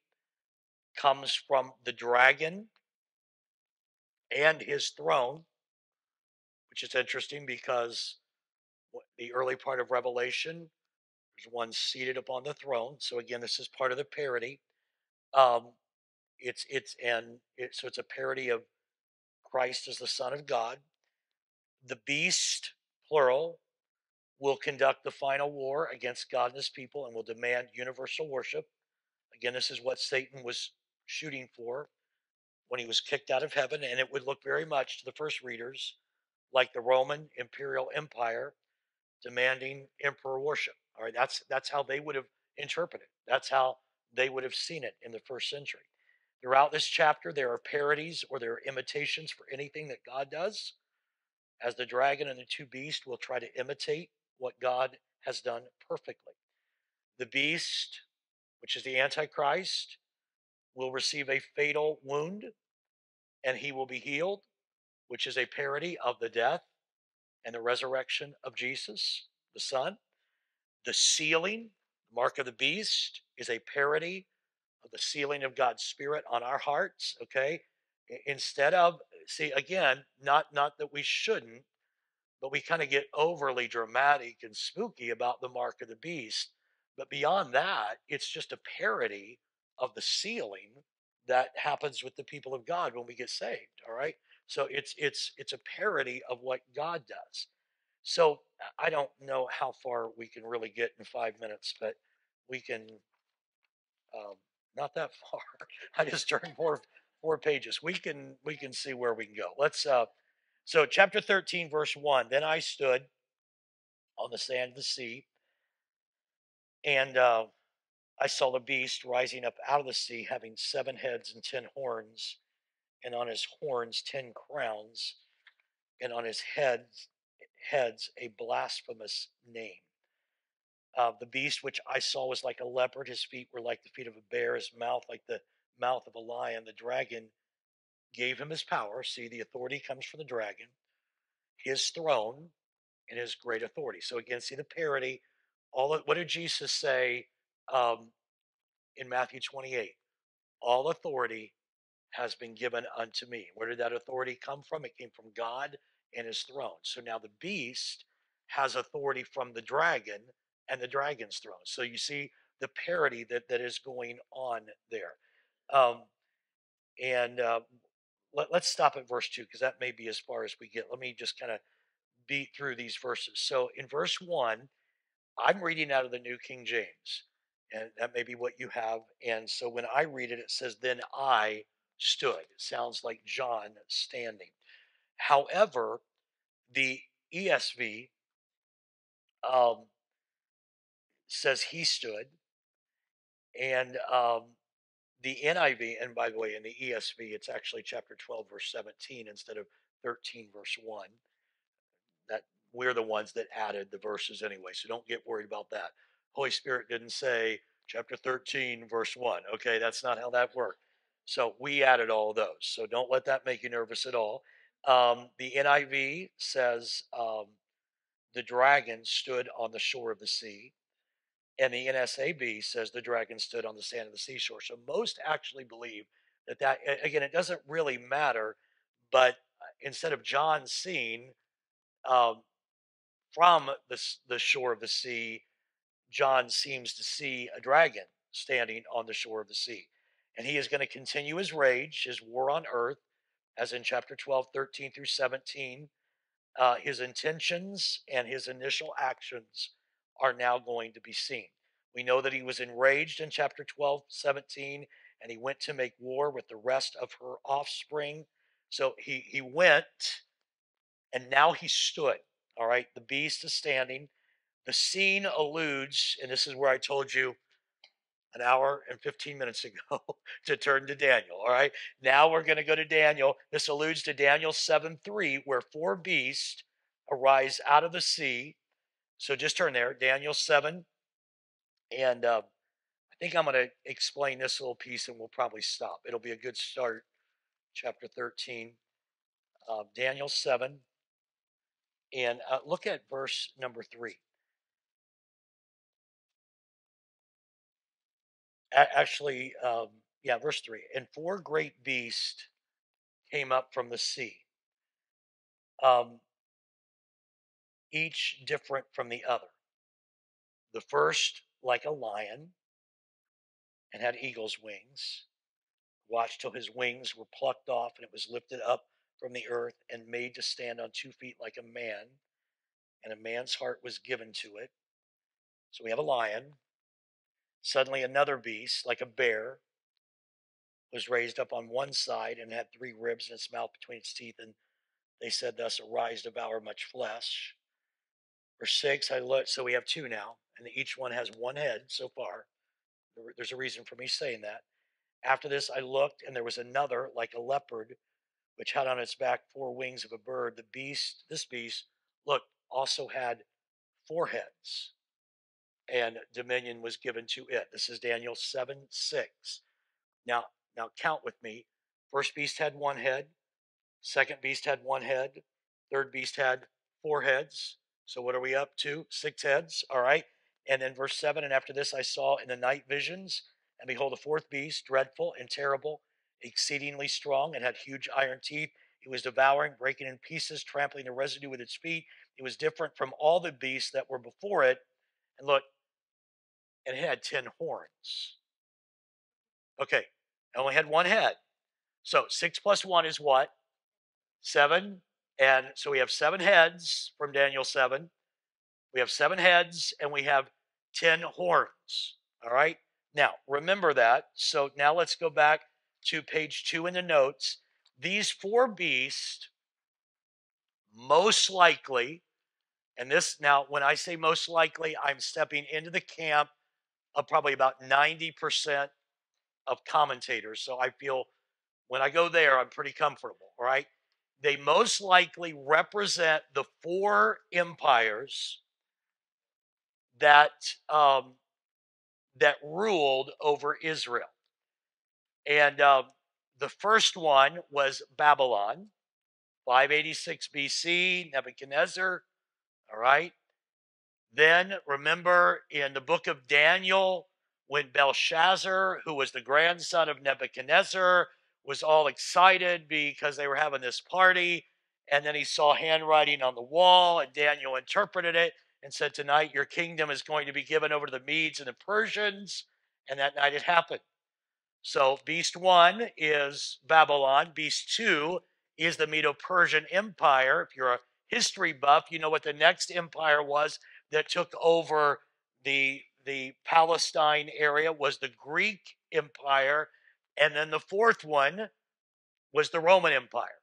comes from the dragon and his throne, which is interesting because the early part of Revelation, there's one seated upon the throne. So again, this is part of the parody. Um, it's it's and it, so it's a parody of Christ as the Son of God. The beast, plural, will conduct the final war against God and his people and will demand universal worship. Again, this is what Satan was shooting for when he was kicked out of heaven, and it would look very much to the first readers like the Roman imperial empire demanding emperor worship. All right, that's that's how they would have interpreted. That's how they would have seen it in the first century. Throughout this chapter, there are parodies or there are imitations for anything that God does, as the dragon and the two beasts will try to imitate what God has done perfectly. The beast, which is the Antichrist, will receive a fatal wound and he will be healed, which is a parody of the death and the resurrection of Jesus, the Son. The sealing, the mark of the beast, is a parody the sealing of God's Spirit on our hearts. Okay, instead of see again, not not that we shouldn't, but we kind of get overly dramatic and spooky about the mark of the beast. But beyond that, it's just a parody of the sealing that happens with the people of God when we get saved. All right. So it's it's it's a parody of what God does. So I don't know how far we can really get in five minutes, but we can um, not that <laughs> far. I just turned four four pages. We can we can see where we can go. Let's uh so chapter 13 verse 1 then I stood on the sand of the sea and uh I saw the beast rising up out of the sea, having seven heads and ten horns, and on his horns ten crowns, and on his heads heads a blasphemous name. Uh, the beast which I saw was like a leopard. His feet were like the feet of a bear. His mouth like the mouth of a lion. The dragon gave him his power. See, the authority comes from the dragon, his throne, and his great authority. So again, see the parody. All what did Jesus say? um, in Matthew 28. All authority has been given unto me. Where did that authority come from? It came from God and his throne. So now the beast has authority from the dragon and the dragon's throne. So you see the parody that, that is going on there. Um, and uh, let, us stop at verse 2 because that may be as far as we get. Let me just kind of beat through these verses. So in verse 1, I'm reading out of the New King James and that may be what you have. And so when I read it, it says, Then I stood. It sounds like John standing. However, the ESV um, says he stood, and um, the NIV, and by the way, in the ESV, it's actually chapter 12, verse 17 instead of 13, verse 1. That we're the ones that added the verses anyway, so don't get worried about that. Holy Spirit didn't say chapter 13, verse 1. Okay, that's not how that worked. So we added all those. So don't let that make you nervous at all. Um, the NIV says um, the dragon stood on the shore of the sea. And the NASB says the dragon stood on the sand of the seashore. So most actually believe that that, again, it doesn't really matter. But uh, instead of John seeing um, from the, the shore of the sea, John seems to see a dragon standing on the shore of the sea. And he is going to continue his rage, his war on earth, as in chapter 12, 13 through 17. Uh, his intentions and his initial actions are now going to be seen. We know that he was enraged in chapter 12, 17, and he went to make war with the rest of her offspring. So he, he went, and now he stood. All right, the beast is standing. The scene alludes, and this is where I told you an hour and 15 minutes ago <laughs> to turn to Daniel. All right. Now we're going to go to Daniel. This alludes to Daniel 7 3, where four beasts arise out of the sea. So just turn there, Daniel 7. And uh, I think I'm going to explain this little piece and we'll probably stop. It'll be a good start. Chapter 13. uh, Daniel 7, and uh, look at verse number 3. A- actually, um, yeah, verse 3. And four great beasts came up from the sea, um, each different from the other. The first, like a lion, and had eagle's wings. Watched till his wings were plucked off, and it was lifted up from the earth and made to stand on two feet like a man, and a man's heart was given to it. So we have a lion. Suddenly, another beast, like a bear, was raised up on one side and had three ribs in its mouth between its teeth. And they said, Thus arise, devour much flesh. Verse 6, I looked, so we have two now, and each one has one head so far. There's a reason for me saying that. After this, I looked, and there was another like a leopard, which had on its back four wings of a bird. The beast, this beast, look, also had four heads, and dominion was given to it. This is Daniel 7 6. Now, now count with me. First beast had one head, second beast had one head, third beast had four heads. So what are we up to? Six heads. All right. And then verse 7 And after this I saw in the night visions, and behold, a fourth beast, dreadful and terrible, exceedingly strong, and had huge iron teeth. It was devouring, breaking in pieces, trampling the residue with its feet. It was different from all the beasts that were before it. And look, and it had 10 horns. Okay, it only had one head. So six plus one is what? Seven. And so we have seven heads from Daniel 7. We have seven heads and we have 10 horns. All right. Now, remember that. So now let's go back to page two in the notes. These four beasts, most likely, and this now, when I say most likely, I'm stepping into the camp of probably about 90% of commentators. So I feel when I go there, I'm pretty comfortable. All right. They most likely represent the four empires that um, that ruled over Israel. And um, the first one was Babylon, 586 BC, Nebuchadnezzar. All right. Then remember in the book of Daniel, when Belshazzar, who was the grandson of Nebuchadnezzar, was all excited because they were having this party. And then he saw handwriting on the wall, and Daniel interpreted it and said, Tonight your kingdom is going to be given over to the Medes and the Persians. And that night it happened. So, beast one is Babylon, beast two is the Medo Persian Empire. If you're a history buff, you know what the next empire was that took over the, the Palestine area was the Greek Empire. And then the fourth one was the Roman Empire.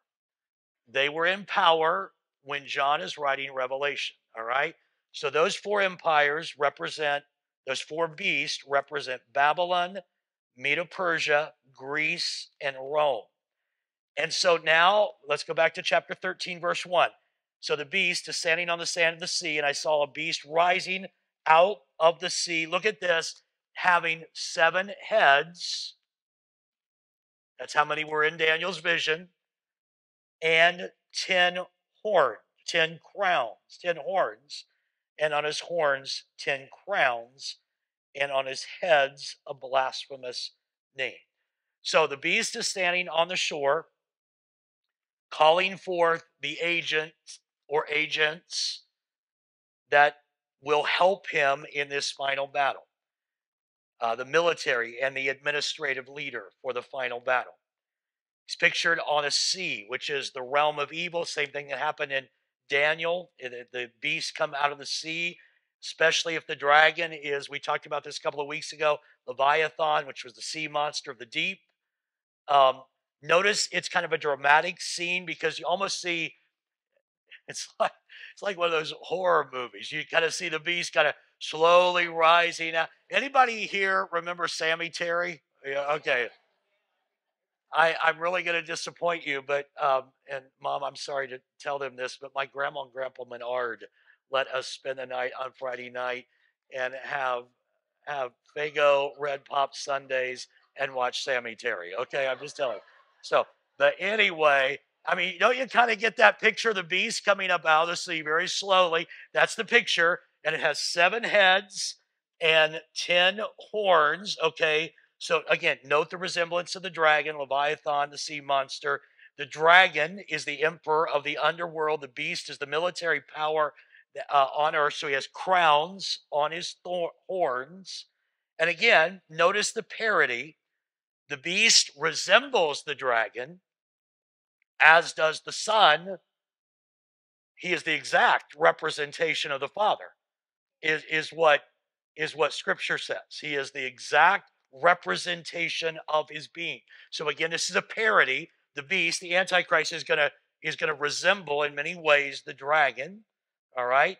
They were in power when John is writing Revelation. All right. So those four empires represent, those four beasts represent Babylon, Medo Persia, Greece, and Rome. And so now let's go back to chapter 13, verse 1. So the beast is standing on the sand of the sea, and I saw a beast rising out of the sea. Look at this, having seven heads. That's how many were in Daniel's vision. And 10 horns, 10 crowns, 10 horns and on his horns ten crowns, and on his heads a blasphemous name. So the beast is standing on the shore, calling forth the agent or agents that will help him in this final battle. Uh, the military and the administrative leader for the final battle. He's pictured on a sea, which is the realm of evil, same thing that happened in Daniel, eh, the beasts come out of the sea, especially if the dragon is, we talked about this a couple of weeks ago, Leviathan, which was the sea monster of the deep. Um, notice it's kind of a dramatic scene because you almost see <laughs> it's like it's like one of those horror movies. You kind of see the beast kind of slowly rising out. Anybody here remember Sammy Terry? Yeah, okay. I, I'm really going to disappoint you, but um, and mom, I'm sorry to tell them this, but my grandma and grandpa Menard let us spend the night on Friday night and have have Faygo Red Pop Sundays and watch Sammy Terry. Okay, I'm just telling. So, but anyway, I mean, don't you kind of get that picture of the beast coming up out of the sea very slowly? That's the picture. And it has seven heads and 10 horns. Okay. So again, note the resemblance of the dragon, Leviathan, the sea monster. The dragon is the emperor of the underworld. The beast is the military power uh, on earth. So he has crowns on his thor- horns. And again, notice the parody. The beast resembles the dragon, as does the Son. He is the exact representation of the Father, is, is, what, is what Scripture says. He is the exact representation of his being. So again, this is a parody. The beast, the Antichrist, is gonna is gonna resemble in many ways the dragon. All right.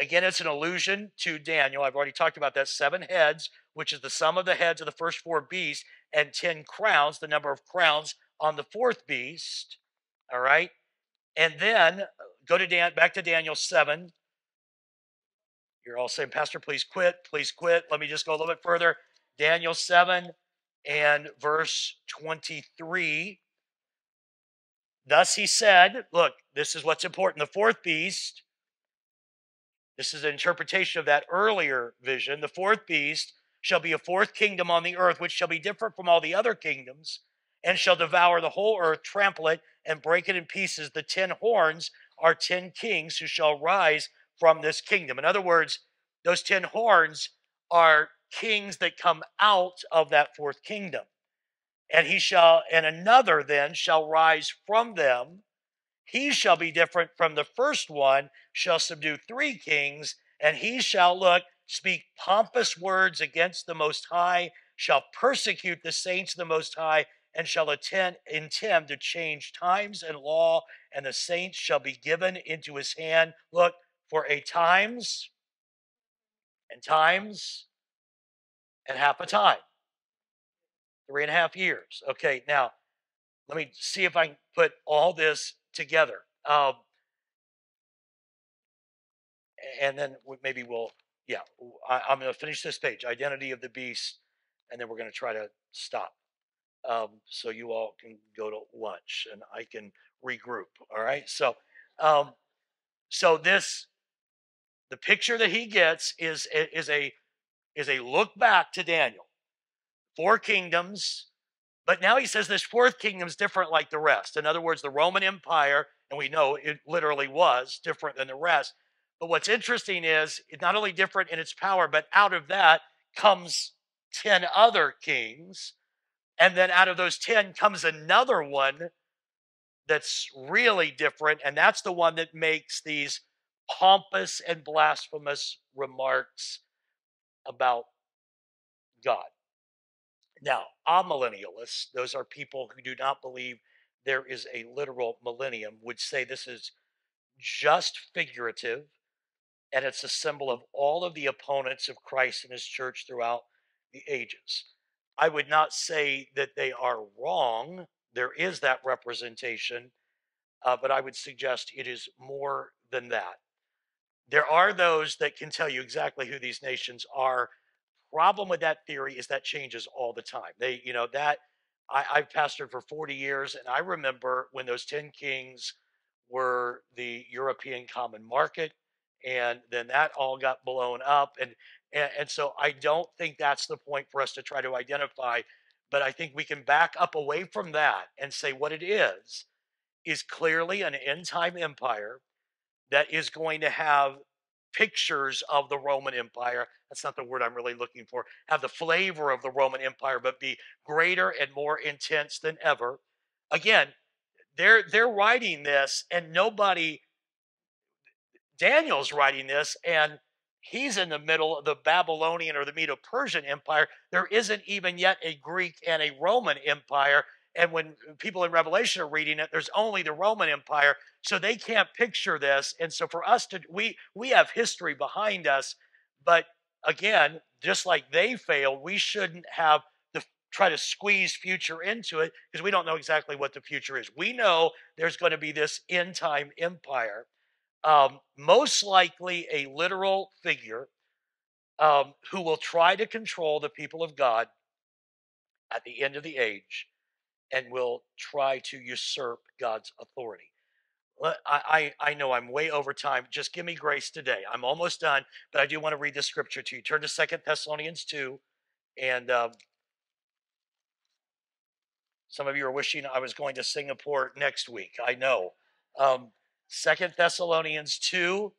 Again, it's an allusion to Daniel. I've already talked about that. Seven heads, which is the sum of the heads of the first four beasts, and 10 crowns, the number of crowns on the fourth beast. All right. And then uh, go to Dan, back to Daniel 7. You're all saying, Pastor, please quit. Please quit. Let me just go a little bit further. Daniel 7 and verse 23. Thus he said, Look, this is what's important. The fourth beast this is an interpretation of that earlier vision. The fourth beast shall be a fourth kingdom on the earth, which shall be different from all the other kingdoms, and shall devour the whole earth, trample it, and break it in pieces. The ten horns are ten kings who shall rise from this kingdom. In other words, those ten horns are kings that come out of that fourth kingdom. And he shall, and another then shall rise from them he shall be different from the first one, shall subdue three kings, and he shall look, speak pompous words against the Most High, shall persecute the saints of the Most High, and shall attend, intend to change times and law, and the saints shall be given into his hand. Look, for a times and times and half a time. Three and a half years. Okay, now let me see if I can put all this together. Um, and then maybe we'll, yeah, I, am going to finish this page, Identity of the Beast, and then we're going to try to stop. Um, so you all can go to lunch and I can regroup. All right. So, um, so this, the picture that he gets is is a is a look back to Daniel. Four kingdoms, but now he says this fourth kingdom is different like the rest. In other words, the Roman Empire, and we know it literally was different than the rest. But what's interesting is it's not only different in its power, but out of that comes 10 other kings. And then out of those 10 comes another one that's really different. And that's the one that makes these pompous and blasphemous remarks about God. Now, amillennialists, those are people who do not believe there is a literal millennium, would say this is just figurative and it's a symbol of all of the opponents of Christ and his church throughout the ages. I would not say that they are wrong. There is that representation, uh, but I would suggest it is more than that. There are those that can tell you exactly who these nations are problem with that theory is that changes all the time. They, you know, that I, I've pastored for 40 years, and I remember when those 10 kings were the European common market, and then that all got blown up. And, and, and so I don't think that's the point for us to try to identify, but I think we can back up away from that and say what it is is clearly an end time empire that is going to have pictures of the Roman Empire. That's not the word I'm really looking for. Have the flavor of the Roman Empire, but be greater and more intense than ever. Again, they're they're writing this, and nobody. Daniel's writing this, and he's in the middle of the Babylonian or the Medo-Persian Empire. There isn't even yet a Greek and a Roman Empire. And when people in Revelation are reading it, there's only the Roman Empire. So they can't picture this. And so for us to, we, we have history behind us. But again, just like they failed, we shouldn't have to try to squeeze future into it because we don't know exactly what the future is. We know there's going to be this end time empire, um, most likely a literal figure um, who will try to control the people of God at the end of the age and will try to usurp God's authority. I, I, I know I'm way over time. Just give me grace today. I'm almost done, but I do want to read the scripture to you. Turn to Second Thessalonians 2. And um, some of you are wishing I was going to Singapore next week. I know. Um, Second Thessalonians 2,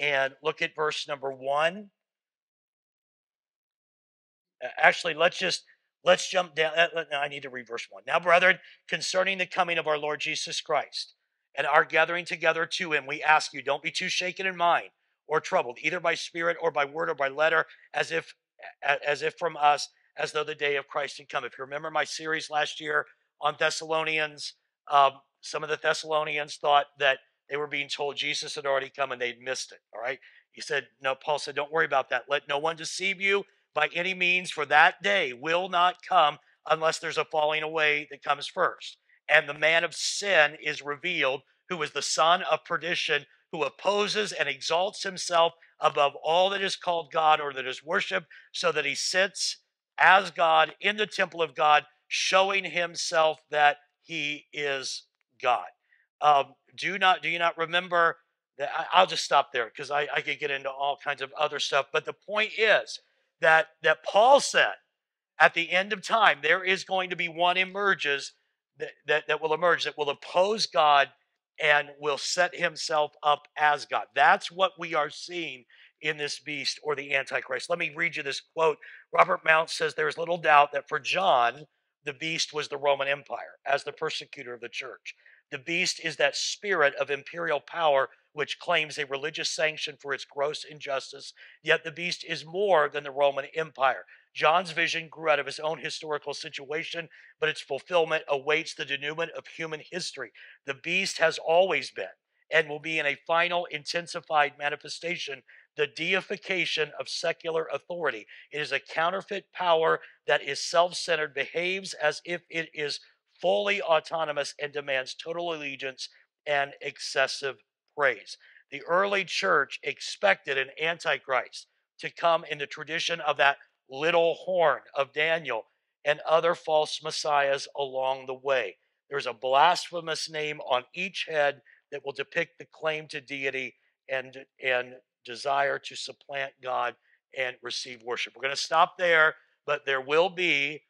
and look at verse number 1. Actually, let's just let's jump down. I need to read verse 1. Now, brethren, concerning the coming of our Lord Jesus Christ and our gathering together to him, we ask you, don't be too shaken in mind or troubled, either by spirit or by word or by letter, as if as if from us, as though the day of Christ had come. If you remember my series last year on Thessalonians, um, some of the Thessalonians thought that they were being told Jesus had already come and they'd missed it. All right. He said, No, Paul said, Don't worry about that. Let no one deceive you by any means, for that day will not come unless there's a falling away that comes first. And the man of sin is revealed, who is the son of perdition, who opposes and exalts himself above all that is called God or that is worshiped, so that he sits as God in the temple of God, showing himself that he is God. Um, do not do you not remember that? I, will just stop there because I, I could get into all kinds of other stuff. But the point is that that Paul said at the end of time there is going to be one emerges that, that, that will emerge that will oppose God and will set himself up as God. That's what we are seeing in this beast or the Antichrist. Let me read you this quote. Robert Mounce says there is little doubt that for John, the beast was the Roman Empire as the persecutor of the church. The beast is that spirit of imperial power which claims a religious sanction for its gross injustice. Yet the beast is more than the Roman Empire. John's vision grew out of his own historical situation, but its fulfillment awaits the denouement of human history. The beast has always been and will be in a final intensified manifestation the deification of secular authority. It is a counterfeit power that is self centered, behaves as if it is fully autonomous, and demands total allegiance and excessive praise. The early church expected an antichrist to come in the tradition of that little horn of Daniel and other false messiahs along the way. There's a blasphemous name on each head that will depict the claim to deity and, and desire to supplant God and receive worship. We're going to stop there, but there will be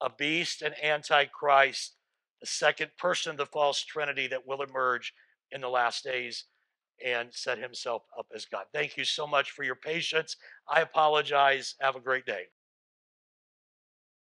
a beast an antichrist, the second person of the false trinity that will emerge in the last days and set himself up as God. Thank you so much for your patience. I apologize. Have a great day.